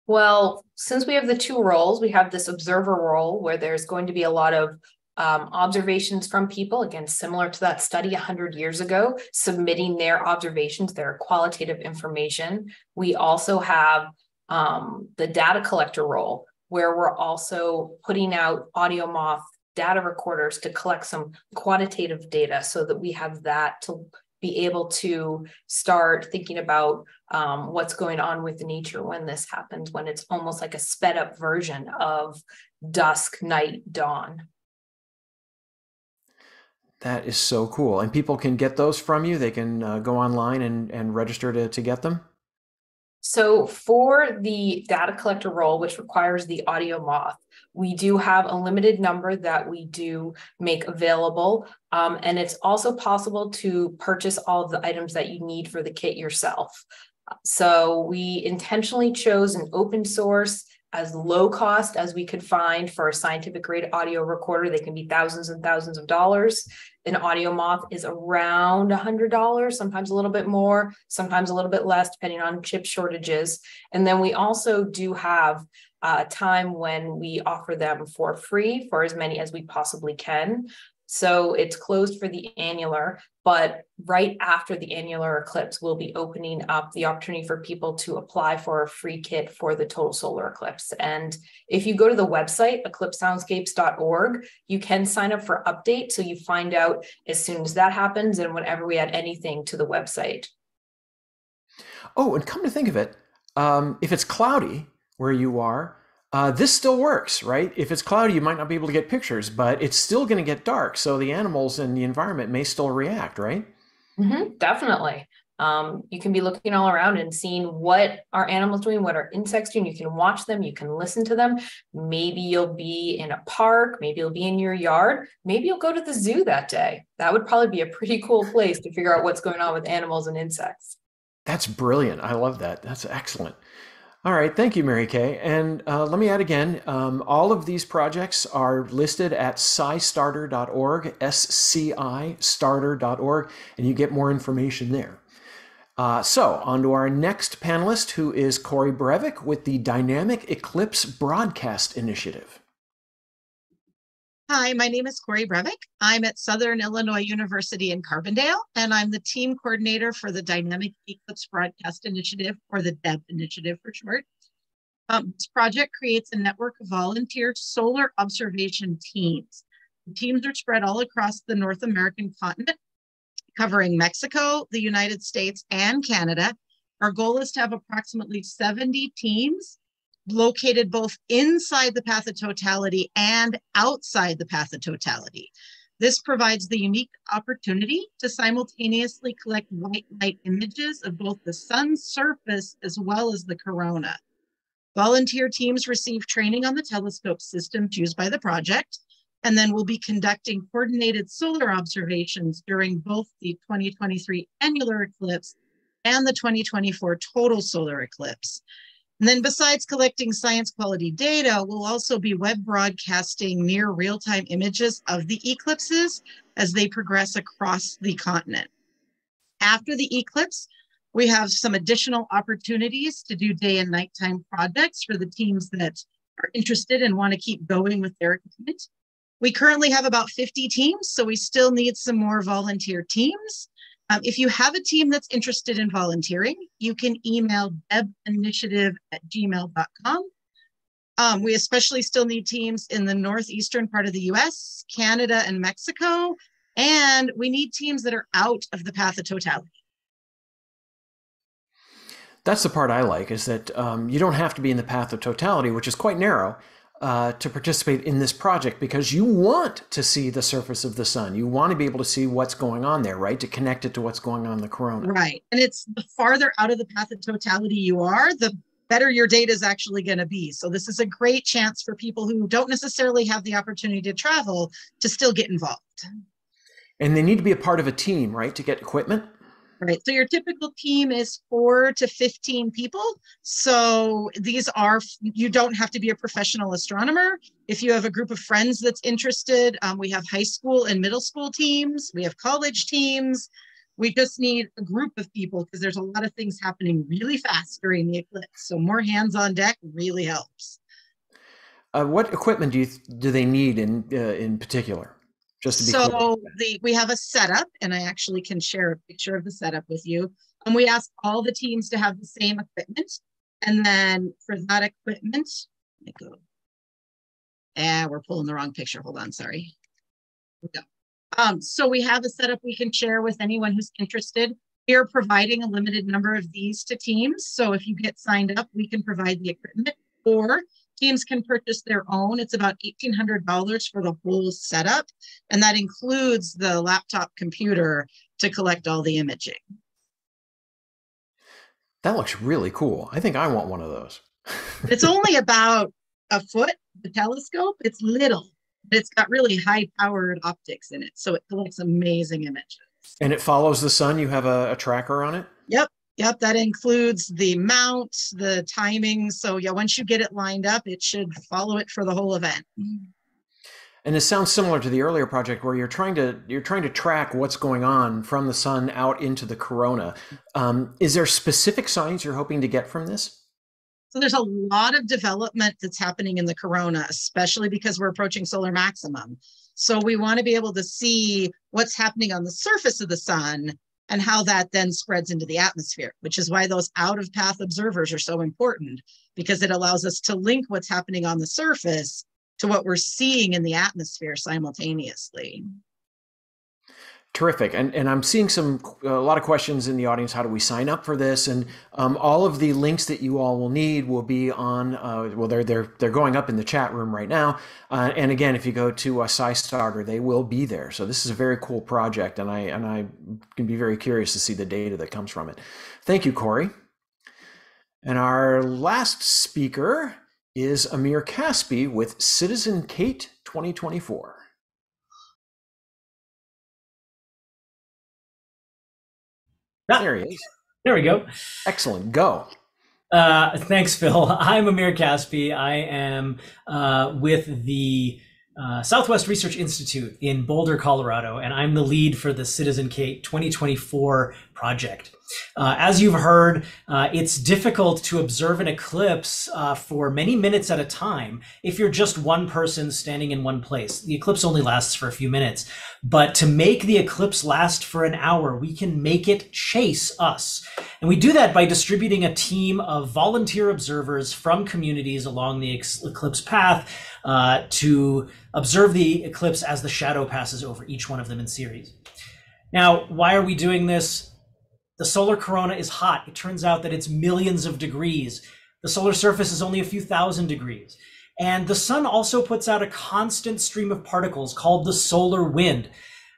Well, since we have the two roles, we have this observer role where there's going to be a lot of um, observations from people, again, similar to that study 100 years ago, submitting their observations, their qualitative information. We also have um, the data collector role, where we're also putting out AudioMoth data recorders to collect some quantitative data so that we have that to be able to start thinking about um, what's going on with nature when this happens, when it's almost like a sped up version of dusk, night, dawn. That is so cool. And people can get those from you. They can uh, go online and, and register to, to get them. So for the data collector role, which requires the AudioMoth, we do have a limited number that we do make available. Um, and it's also possible to purchase all of the items that you need for the kit yourself. So we intentionally chose an open source as low cost as we could find for a scientific grade audio recorder. They can be thousands and thousands of dollars. An AudioMoth is around a hundred dollars, sometimes a little bit more, sometimes a little bit less, depending on chip shortages. And then we also do have uh, a time when we offer them for free for as many as we possibly can. So it's closed for the annular, but right after the annular eclipse, we'll be opening up the opportunity for people to apply for a free kit for the total solar eclipse. And if you go to the website, eclipsesoundscapes.org, you can sign up for update. So you find out as soon as that happens and whenever we add anything to the website. Oh, and come to think of it, um, if it's cloudy where you are, uh, this still works, right? If it's cloudy, you might not be able to get pictures, but it's still going to get dark. So the animals and the environment may still react, right? Mm-hmm, definitely. Um, you can be looking all around and seeing what are animals doing, what are insects doing. You can watch them, you can listen to them. Maybe you'll be in a park, maybe you'll be in your yard, maybe you'll go to the zoo that day. That would probably be a pretty cool place to figure out what's going on with animals and insects. That's brilliant. I love that. That's excellent. All right, thank you, Mary Kay. And uh, let me add again, um, all of these projects are listed at scistarter.org, S-C-I starter.org, and you get more information there. Uh, so, on to our next panelist, who is Corey Brevik with the Dynamic Eclipse Broadcast Initiative. Hi, my name is Corey Brevik. I'm at Southern Illinois University in Carbondale, and I'm the team coordinator for the Dynamic Eclipse Broadcast Initiative, or the DEB Initiative for short. Um, this project creates a network of volunteer solar observation teams. The teams are spread all across the North American continent, covering Mexico, the United States, and Canada. Our goal is to have approximately 70 teams located both inside the path of totality and outside the path of totality. This provides the unique opportunity to simultaneously collect white light images of both the sun's surface as well as the corona. Volunteer teams receive training on the telescope systems used by the project, and then we'll be conducting coordinated solar observations during both the 2023 annular eclipse and the 2024 total solar eclipse. And then besides collecting science quality data, we'll also be web broadcasting near real-time images of the eclipses as they progress across the continent. After the eclipse, we have some additional opportunities to do day and nighttime projects for the teams that are interested and want to keep going with their equipment. We currently have about 50 teams, so we still need some more volunteer teams. Um, if you have a team that's interested in volunteering, you can email debinitiative at gmail.com. Um, we especially still need teams in the northeastern part of the US, Canada, and Mexico. And we need teams that are out of the path of totality. That's the part I like is that um, you don't have to be in the path of totality, which is quite narrow uh, to participate in this project because you want to see the surface of the sun. You want to be able to see what's going on there, right? To connect it to what's going on in the corona. Right. And it's the farther out of the path of totality you are, the better your data is actually going to be. So this is a great chance for people who don't necessarily have the opportunity to travel to still get involved. And they need to be a part of a team, right? To get equipment. Right. So your typical team is four to 15 people. So these are, you don't have to be a professional astronomer. If you have a group of friends that's interested, um, we have high school and middle school teams, we have college teams. We just need a group of people because there's a lot of things happening really fast during the eclipse. So more hands on deck really helps. Uh, what equipment do you do they need in uh, in particular? Just to be so clear. the we have a setup, and I actually can share a picture of the setup with you. And we ask all the teams to have the same equipment. And then for that equipment, let me go. Ah, we're pulling the wrong picture. Hold on, sorry. go. Um, so we have a setup we can share with anyone who's interested. We are providing a limited number of these to teams. So if you get signed up, we can provide the equipment or teams can purchase their own. It's about $1,800 for the whole setup, and that includes the laptop computer to collect all the imaging. That looks really cool. I think I want one of those. <laughs> it's only about a foot, the telescope. It's little, but it's got really high powered optics in it. So it collects amazing images. And it follows the sun. You have a, a tracker on it? Yep. Yep, that includes the mount, the timing. So yeah, once you get it lined up, it should follow it for the whole event. And it sounds similar to the earlier project where you're trying to you're trying to track what's going on from the sun out into the corona. Um, is there specific signs you're hoping to get from this? So there's a lot of development that's happening in the corona, especially because we're approaching solar maximum. So we want to be able to see what's happening on the surface of the sun and how that then spreads into the atmosphere, which is why those out of path observers are so important because it allows us to link what's happening on the surface to what we're seeing in the atmosphere simultaneously. Terrific. And, and I'm seeing some a lot of questions in the audience. How do we sign up for this? And um, all of the links that you all will need will be on. Uh, well, they're they're they're going up in the chat room right now. Uh, and again, if you go to uh, SciStarter, they will be there. So this is a very cool project, and I and I can be very curious to see the data that comes from it. Thank you, Corey. And our last speaker is Amir Caspi with Citizen CATE 2024. Ah, There he is. there we go. Excellent. Go. Uh, thanks, Phil. <laughs> I'm Amir Caspi. I am uh, with the uh, Southwest Research Institute in Boulder, Colorado, and I'm the lead for the Citizen CATE 2024 project. Uh, as you've heard, uh, it's difficult to observe an eclipse uh, for many minutes at a time if you're just one person standing in one place. The eclipse only lasts for a few minutes. But to make the eclipse last for an hour, we can make it chase us. And we do that by distributing a team of volunteer observers from communities along the eclipse path uh, to observe the eclipse as the shadow passes over each one of them in series. Now, why are we doing this? The solar corona is hot. It turns out that it's millions of degrees. The solar surface is only a few thousand degrees. And the sun also puts out a constant stream of particles called the solar wind.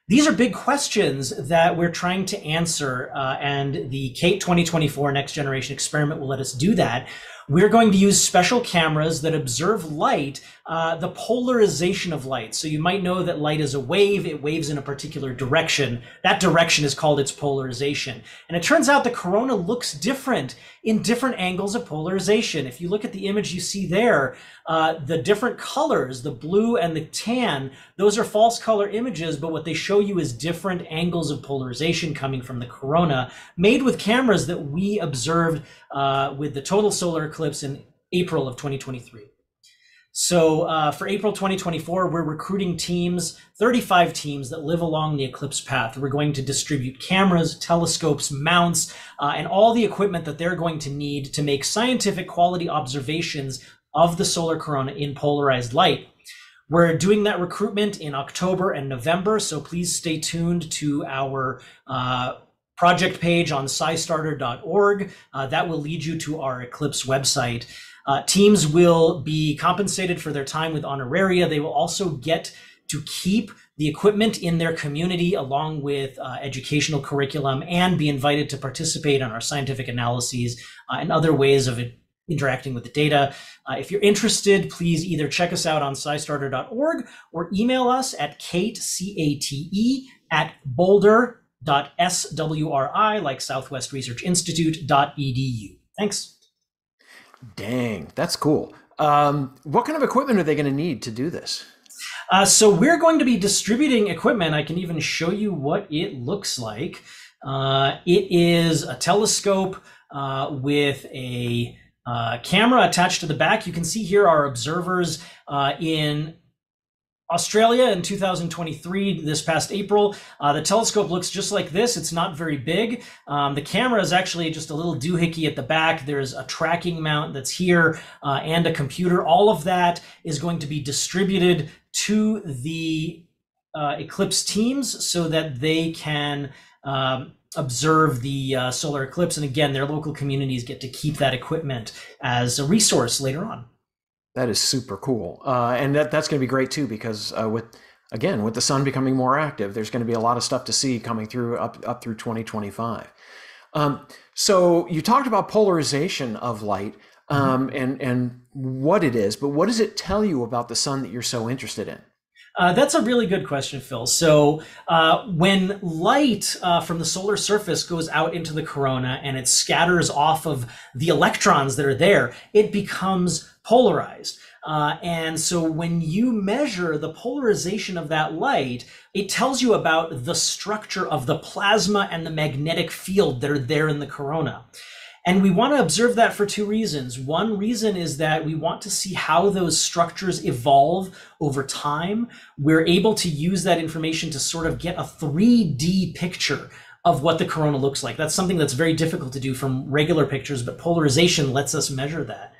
These are big questions that we're trying to answer, uh, and the CATE 2024 Next Generation Experiment will let us do that. We're going to use special cameras that observe light, uh, the polarization of light. So you might know that light is a wave, it waves in a particular direction. That direction is called its polarization. And it turns out the corona looks different in different angles of polarization. If you look at the image you see there, uh, the different colors, the blue and the tan, those are false color images, but what they show you is different angles of polarization coming from the corona, made with cameras that we observed uh, with the total solar eclipse in April of 2023. So uh, for April 2024, we're recruiting teams, 35 teams that live along the eclipse path. We're going to distribute cameras, telescopes, mounts, uh, and all the equipment that they're going to need to make scientific quality observations of the solar corona in polarized light. We're doing that recruitment in October and November, so please stay tuned to our uh, project page on scistarter.org. Uh, that will lead you to our Eclipse website. Uh, teams will be compensated for their time with honoraria. They will also get to keep the equipment in their community along with uh, educational curriculum and be invited to participate on our scientific analyses uh, and other ways of interacting with the data. Uh, if you're interested, please either check us out on scistarter.org or email us at kate, C-A-T-E, at boulder.swri, like Southwest Research Institute.edu. Thanks. Dang, that's cool. Um, what kind of equipment are they going to need to do this? Uh, so we're going to be distributing equipment. I can even show you what it looks like. Uh, it is a telescope uh, with a uh, camera attached to the back. You can see here our observers uh, in Australia in 2023, this past April. Uh, the telescope looks just like this. It's not very big. Um, the camera is actually just a little doohickey at the back. There's a tracking mount that's here uh, and a computer. All of that is going to be distributed to the uh, Eclipse teams so that they can um, observe the uh, solar eclipse. And again, their local communities get to keep that equipment as a resource later on. That is super cool, uh, and that that's going to be great too because uh, with again with the sun becoming more active, there's going to be a lot of stuff to see coming through up up through 2025. Um, so you talked about polarization of light um, and and what it is, but what does it tell you about the sun that you're so interested in? Uh, that's a really good question, Phil. So, uh, when light uh, from the solar surface goes out into the corona and it scatters off of the electrons that are there, it becomes polarized. Uh, and so, when you measure the polarization of that light, it tells you about the structure of the plasma and the magnetic field that are there in the corona. And we want to observe that for two reasons. One reason is that we want to see how those structures evolve over time. We're able to use that information to sort of get a 3D picture of what the corona looks like. That's something that's very difficult to do from regular pictures, but polarization lets us measure that.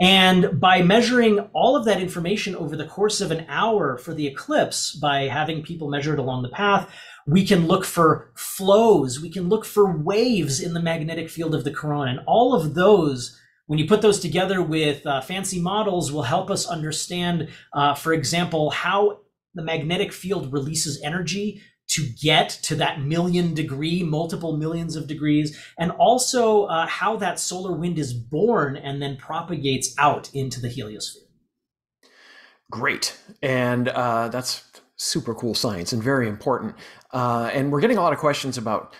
And by measuring all of that information over the course of an hour for the eclipse, by having people measure it along the path, we can look for flows, we can look for waves in the magnetic field of the corona. And all of those, when you put those together with uh, fancy models, will help us understand, uh, for example, how the magnetic field releases energy to get to that million degree, multiple millions of degrees, and also uh, how that solar wind is born and then propagates out into the heliosphere. Great. And uh, that's super cool science and very important. Uh, and we're getting a lot of questions about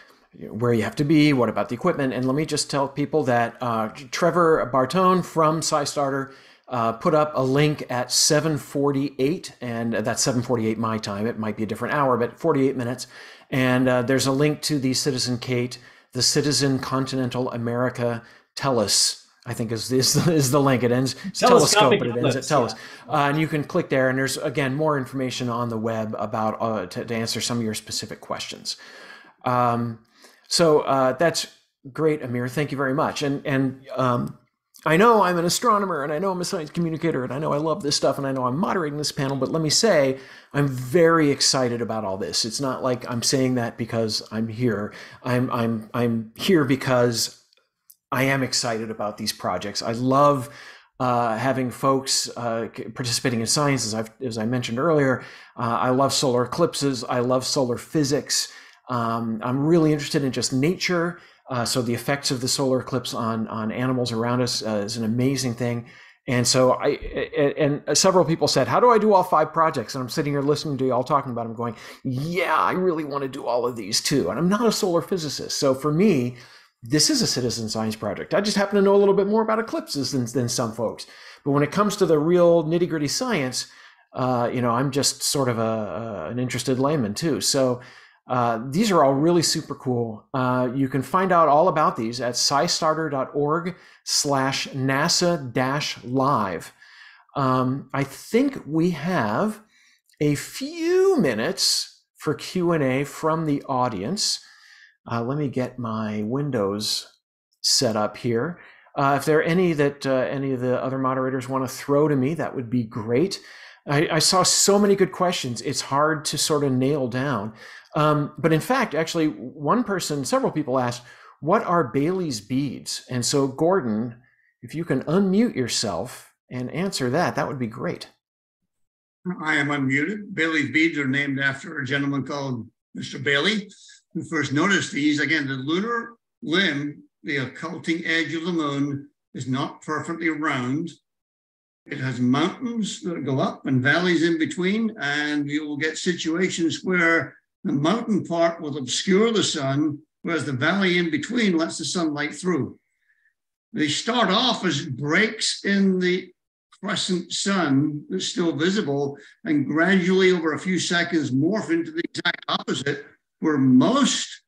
where you have to be, what about the equipment. And let me just tell people that uh, Trevor Bartone from SciStarter uh, put up a link at 748, and that's 748 my time. It might be a different hour, but 48 minutes. And uh, there's a link to the Citizen CATE, the Citizen Continental America Tellus I think is is, <laughs> is the link. It ends telescope, but it ends at Tellus. Yeah. Uh, and you can click there, and there's again more information on the web about uh, to, to, answer some of your specific questions. Um, so uh, that's great, Amir. Thank you very much. And and um, I know I'm an astronomer, and I know I'm a science communicator, and I know I love this stuff, and I know I'm moderating this panel. But let me say, I'm very excited about all this. It's not like I'm saying that because I'm here. I'm I'm I'm here because I am excited about these projects. I love uh, having folks uh, participating in science, as, I've, as I mentioned earlier. Uh, I love solar eclipses. I love solar physics. Um, I'm really interested in just nature. Uh, so the effects of the solar eclipse on on animals around us uh, is an amazing thing. And so I and several people said, "How do I do all five projects?" And I'm sitting here listening to you all talking about them, going, "Yeah, I really want to do all of these too." And I'm not a solar physicist, so for me, this is a citizen science project. I just happen to know a little bit more about eclipses than, than some folks. But when it comes to the real nitty gritty science, uh, you know, I'm just sort of a, an interested layman too. So uh, these are all really super cool. Uh, you can find out all about these at scistarter.org slash NASA dash live. Um, I think we have a few minutes for Q&A from the audience. Uh, let me get my windows set up here. Uh, if there are any that uh, any of the other moderators want to throw to me, that would be great. I, I, saw so many good questions. It's hard to sort of nail down. Um, but in fact, actually, one person, several people asked, what are Baily's beads? And so, Gordon, if you can unmute yourself and answer that, that would be great. I am unmuted. Baily's beads are named after a gentleman called Mr. Bailey, who first noticed these. Again, the lunar limb, the occulting edge of the moon, is not perfectly round. It has mountains that go up and valleys in between, and you will get situations where the mountain part will obscure the sun, whereas the valley in between lets the sunlight through. They start off as breaks in the crescent sun that's still visible, and gradually over a few seconds morph into the exact opposite, where most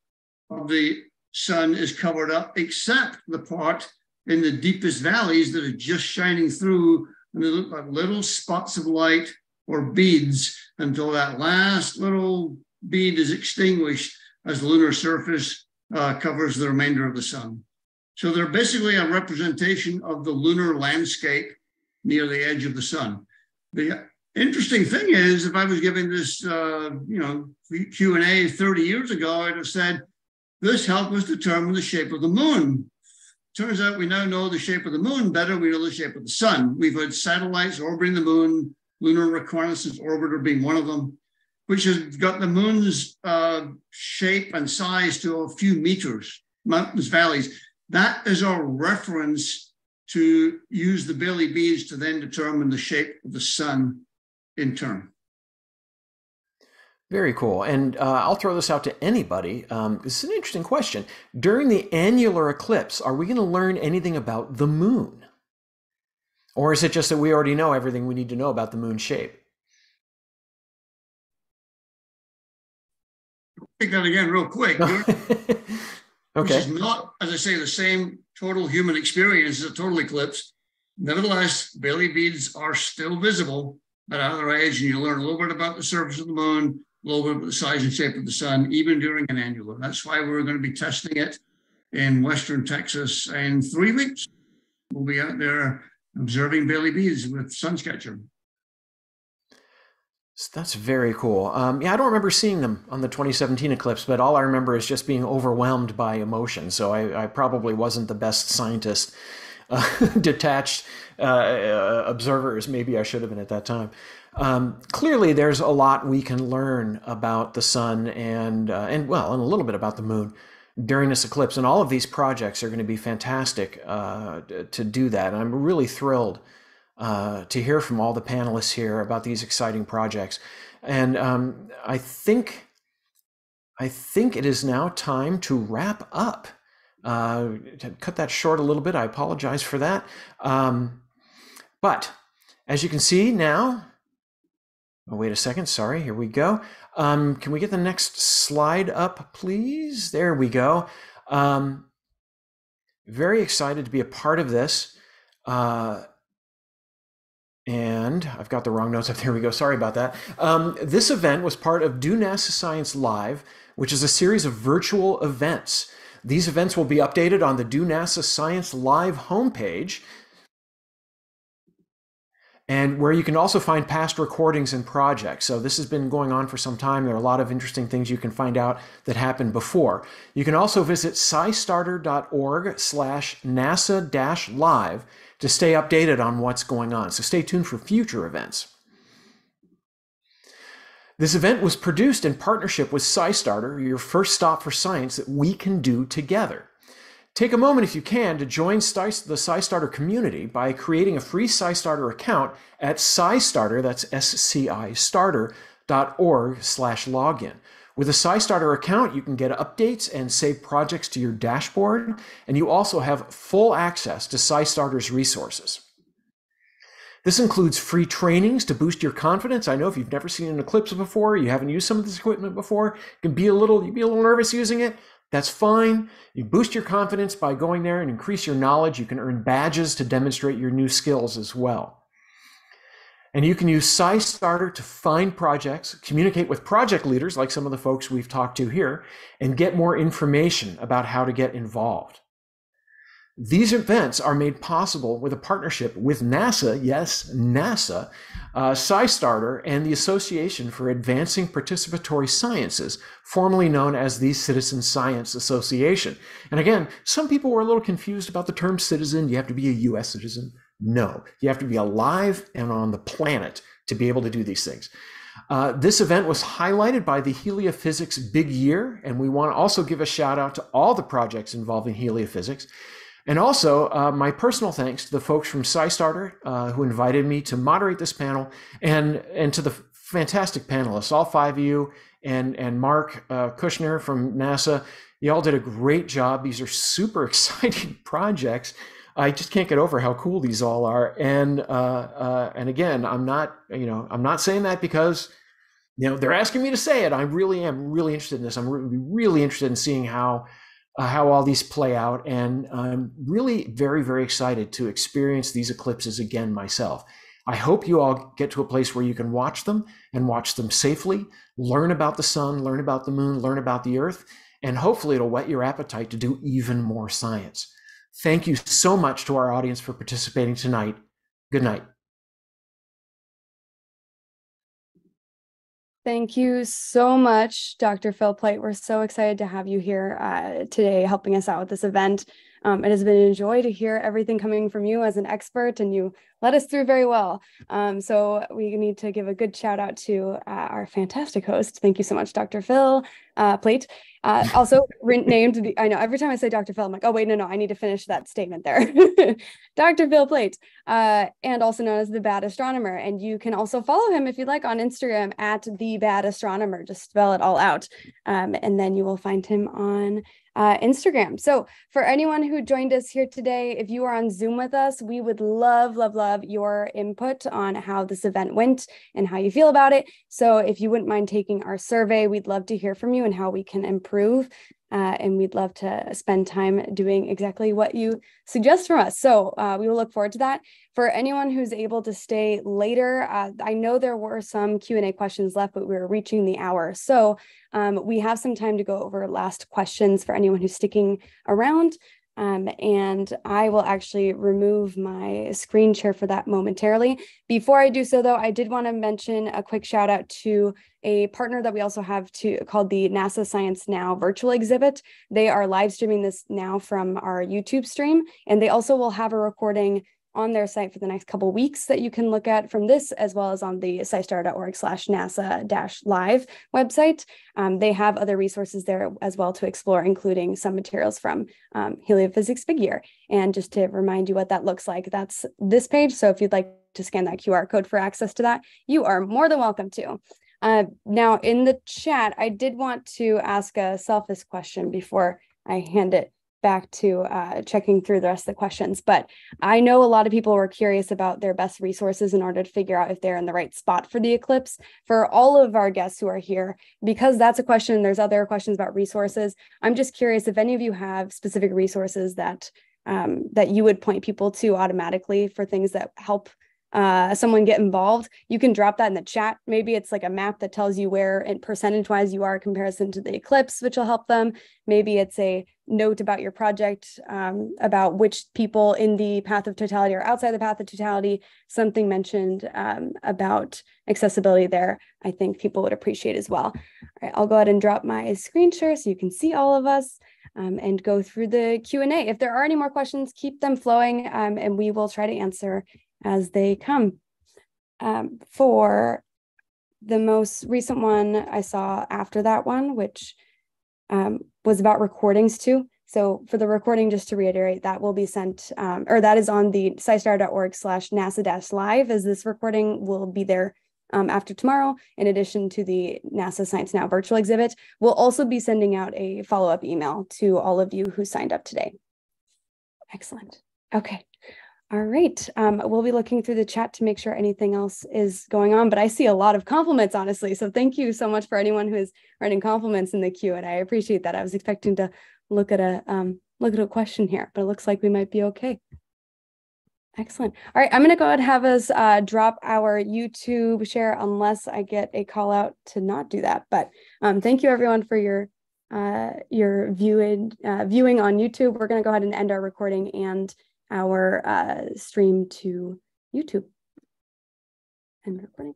of the sun is covered up, except the part in the deepest valleys that are just shining through, and they look like little spots of light or beads until that last little bead is extinguished as the lunar surface uh, covers the remainder of the sun. So they're basically a representation of the lunar landscape near the edge of the sun. The interesting thing is, if I was giving this, uh, you know, Q and A 30 years ago, I'd have said this helped us determine the shape of the moon. Turns out we now know the shape of the moon better. We know the shape of the sun. We've had satellites orbiting the moon, lunar reconnaissance orbiter being one of them, which has got the moon's uh, shape and size to a few meters, mountains, valleys. That is our reference to use the Baily beads to then determine the shape of the sun in turn. Very cool. And uh, I'll throw this out to anybody. Um, this is an interesting question. During the annular eclipse, are we going to learn anything about the moon? Or is it just that we already know everything we need to know about the moon shape? Take that again, real quick. <laughs> okay. Which is not, as I say, the same total human experience as a total eclipse. Nevertheless, Baily beads are still visible at either age, and you learn a little bit about the surface of the moon, a little bit about the size and shape of the sun, even during an annular. That's why we're going to be testing it in Western Texas in three weeks. We'll be out there observing Baily bees with Sunsketcher. that's very cool. Um, yeah, I don't remember seeing them on the 2017 eclipse, but all I remember is just being overwhelmed by emotion. So I, I probably wasn't the best scientist. <laughs> Detached uh, observers, maybe I should have been at that time. Um, clearly, there's a lot we can learn about the sun and uh, and well, and a little bit about the moon during this eclipse. And all of these projects are going to be fantastic uh, to do that. And I'm really thrilled uh, to hear from all the panelists here about these exciting projects. And um, I think I think it is now time to wrap up. Uh, to cut that short a little bit, I apologize for that. Um, but as you can see now, oh, wait a second, sorry, here we go. Um, can we get the next slide up, please? There we go. Um, very excited to be a part of this. Uh, and I've got the wrong notes up. <laughs> There we go. Sorry about that. Um, this event was part of Do NASA Science Live, which is a series of virtual events. These events will be updated on the Do NASA Science Live homepage and where you can also find past recordings and projects. So this has been going on for some time. There are a lot of interesting things you can find out that happened before. You can also visit scistarter.org slash NASA live to stay updated on what's going on. So stay tuned for future events. This event was produced in partnership with SciStarter, your first stop for science that we can do together. Take a moment, if you can, to join the SciStarter community by creating a free SciStarter account at SciStarter, that's S-C-I, starter.org slash login. With a SciStarter account, you can get updates and save projects to your dashboard, and you also have full access to SciStarter's resources. This includes free trainings to boost your confidence. I know if you've never seen an Eclipse before, you haven't used some of this equipment before, you can be a little, you be a little nervous using it. That's fine. You boost your confidence by going there and increase your knowledge. You can earn badges to demonstrate your new skills as well. And you can use SciStarter to find projects, communicate with project leaders like some of the folks we've talked to here, and get more information about how to get involved. These events are made possible with a partnership with NASA, yes, NASA, uh, SciStarter, and the Association for Advancing Participatory Sciences, formerly known as the Citizen Science Association. And again, some people were a little confused about the term citizen. You have to be a US citizen. No, you have to be alive and on the planet to be able to do these things. Uh, this event was highlighted by the heliophysics big year, and we want to also give a shout out to all the projects involving heliophysics. And also, uh, my personal thanks to the folks from SciStarter uh, who invited me to moderate this panel, and and to the fantastic panelists, all five of you, and and Marc uh, Kuchner from NASA. Y'all did a great job. These are super <laughs> exciting projects. I just can't get over how cool these all are. And uh, uh, and again, I'm not you know I'm not saying that because you know they're asking me to say it. I really am really interested in this. I'm really, really interested in seeing how uh, how all these play out. And I'm really very, very excited to experience these eclipses again myself. I hope you all get to a place where you can watch them and watch them safely, learn about the sun, learn about the moon, learn about the earth, and hopefully it'll whet your appetite to do even more science. Thank you so much to our audience for participating tonight. Good night. Thank you so much, Dr. Phil Plait. We're so excited to have you here uh, today helping us out with this event. Um, it has been a joy to hear everything coming from you as an expert, and you led us through very well. Um, so we need to give a good shout out to uh, our fantastic host. Thank you so much, Dr. Phil uh, Plait. Uh, also named the, I know every time I say Dr. Phil, I'm like, oh wait, no, no, I need to finish that statement there. <laughs> Dr. Phil Plait, uh, and also known as the Bad Astronomer. And you can also follow him if you'd like on Instagram at the Bad Astronomer. Just spell it all out, um, and then you will find him on uh, Instagram. So, for anyone who joined us here today, if you are on Zoom with us, we would love, love, love your input on how this event went and how you feel about it. So, if you wouldn't mind taking our survey, we'd love to hear from you and how we can improve. Uh, and we'd love to spend time doing exactly what you suggest from us. So uh, we will look forward to that. For anyone who's able to stay later, uh, I know there were some Q&A questions left, but we are reaching the hour. So um, we have some time to go over last questions for anyone who's sticking around. Um, and I will actually remove my screen share for that momentarily. Before I do so, though, I did want to mention a quick shout out to a partner that we also have to called the NASA Science Now virtual exhibit. They are live streaming this now from our YouTube stream, and they also will have a recording on their site for the next couple weeks that you can look at from this as well as on the scistar.org slash nasa dash live website. Um, they have other resources there as well to explore including some materials from um, heliophysics big year. And just to remind you what that looks like that's this page. So if you'd like to scan that qr code for access to that you are more than welcome to uh, now in the chat i did want to ask a selfish question before i hand it back to uh, checking through the rest of the questions. But I know a lot of people were curious about their best resources in order to figure out if they're in the right spot for the eclipse. For all of our guests who are here, because that's a question, there's other questions about resources. I'm just curious if any of you have specific resources that um, that you would point people to automatically for things that help uh, someone get involved, you can drop that in the chat. Maybe it's like a map that tells you where in percentage wise you are in comparison to the eclipse, which will help them. Maybe it's a note about your project, um, about which people in the path of totality or outside the path of totality, something mentioned um, about accessibility there, I think people would appreciate as well. All right, I'll go ahead and drop my screen share so you can see all of us. Um, and go through the Q&A. If there are any more questions, keep them flowing um, and we will try to answer as they come. Um, for the most recent one I saw after that one, which um, was about recordings too. So for the recording, just to reiterate, that will be sent, um, or that is on the scistarter.org slash NASA dash live, as this recording will be there um, after tomorrow, in addition to the NASA Science Now virtual exhibit. We'll also be sending out a follow-up email to all of you who signed up today. Excellent. Okay. All right. Um, we'll be looking through the chat to make sure anything else is going on, but I see a lot of compliments, honestly. So thank you so much for anyone who is writing compliments in the queue, and I appreciate that. I was expecting to look at a um, look at a question here, but it looks like we might be okay. Excellent. All right, I'm going to go ahead and have us uh, drop our YouTube share unless I get a call out to not do that. But um, thank you everyone for your uh, your viewing uh, viewing on YouTube. We're going to go ahead and end our recording and our uh, stream to YouTube and recording.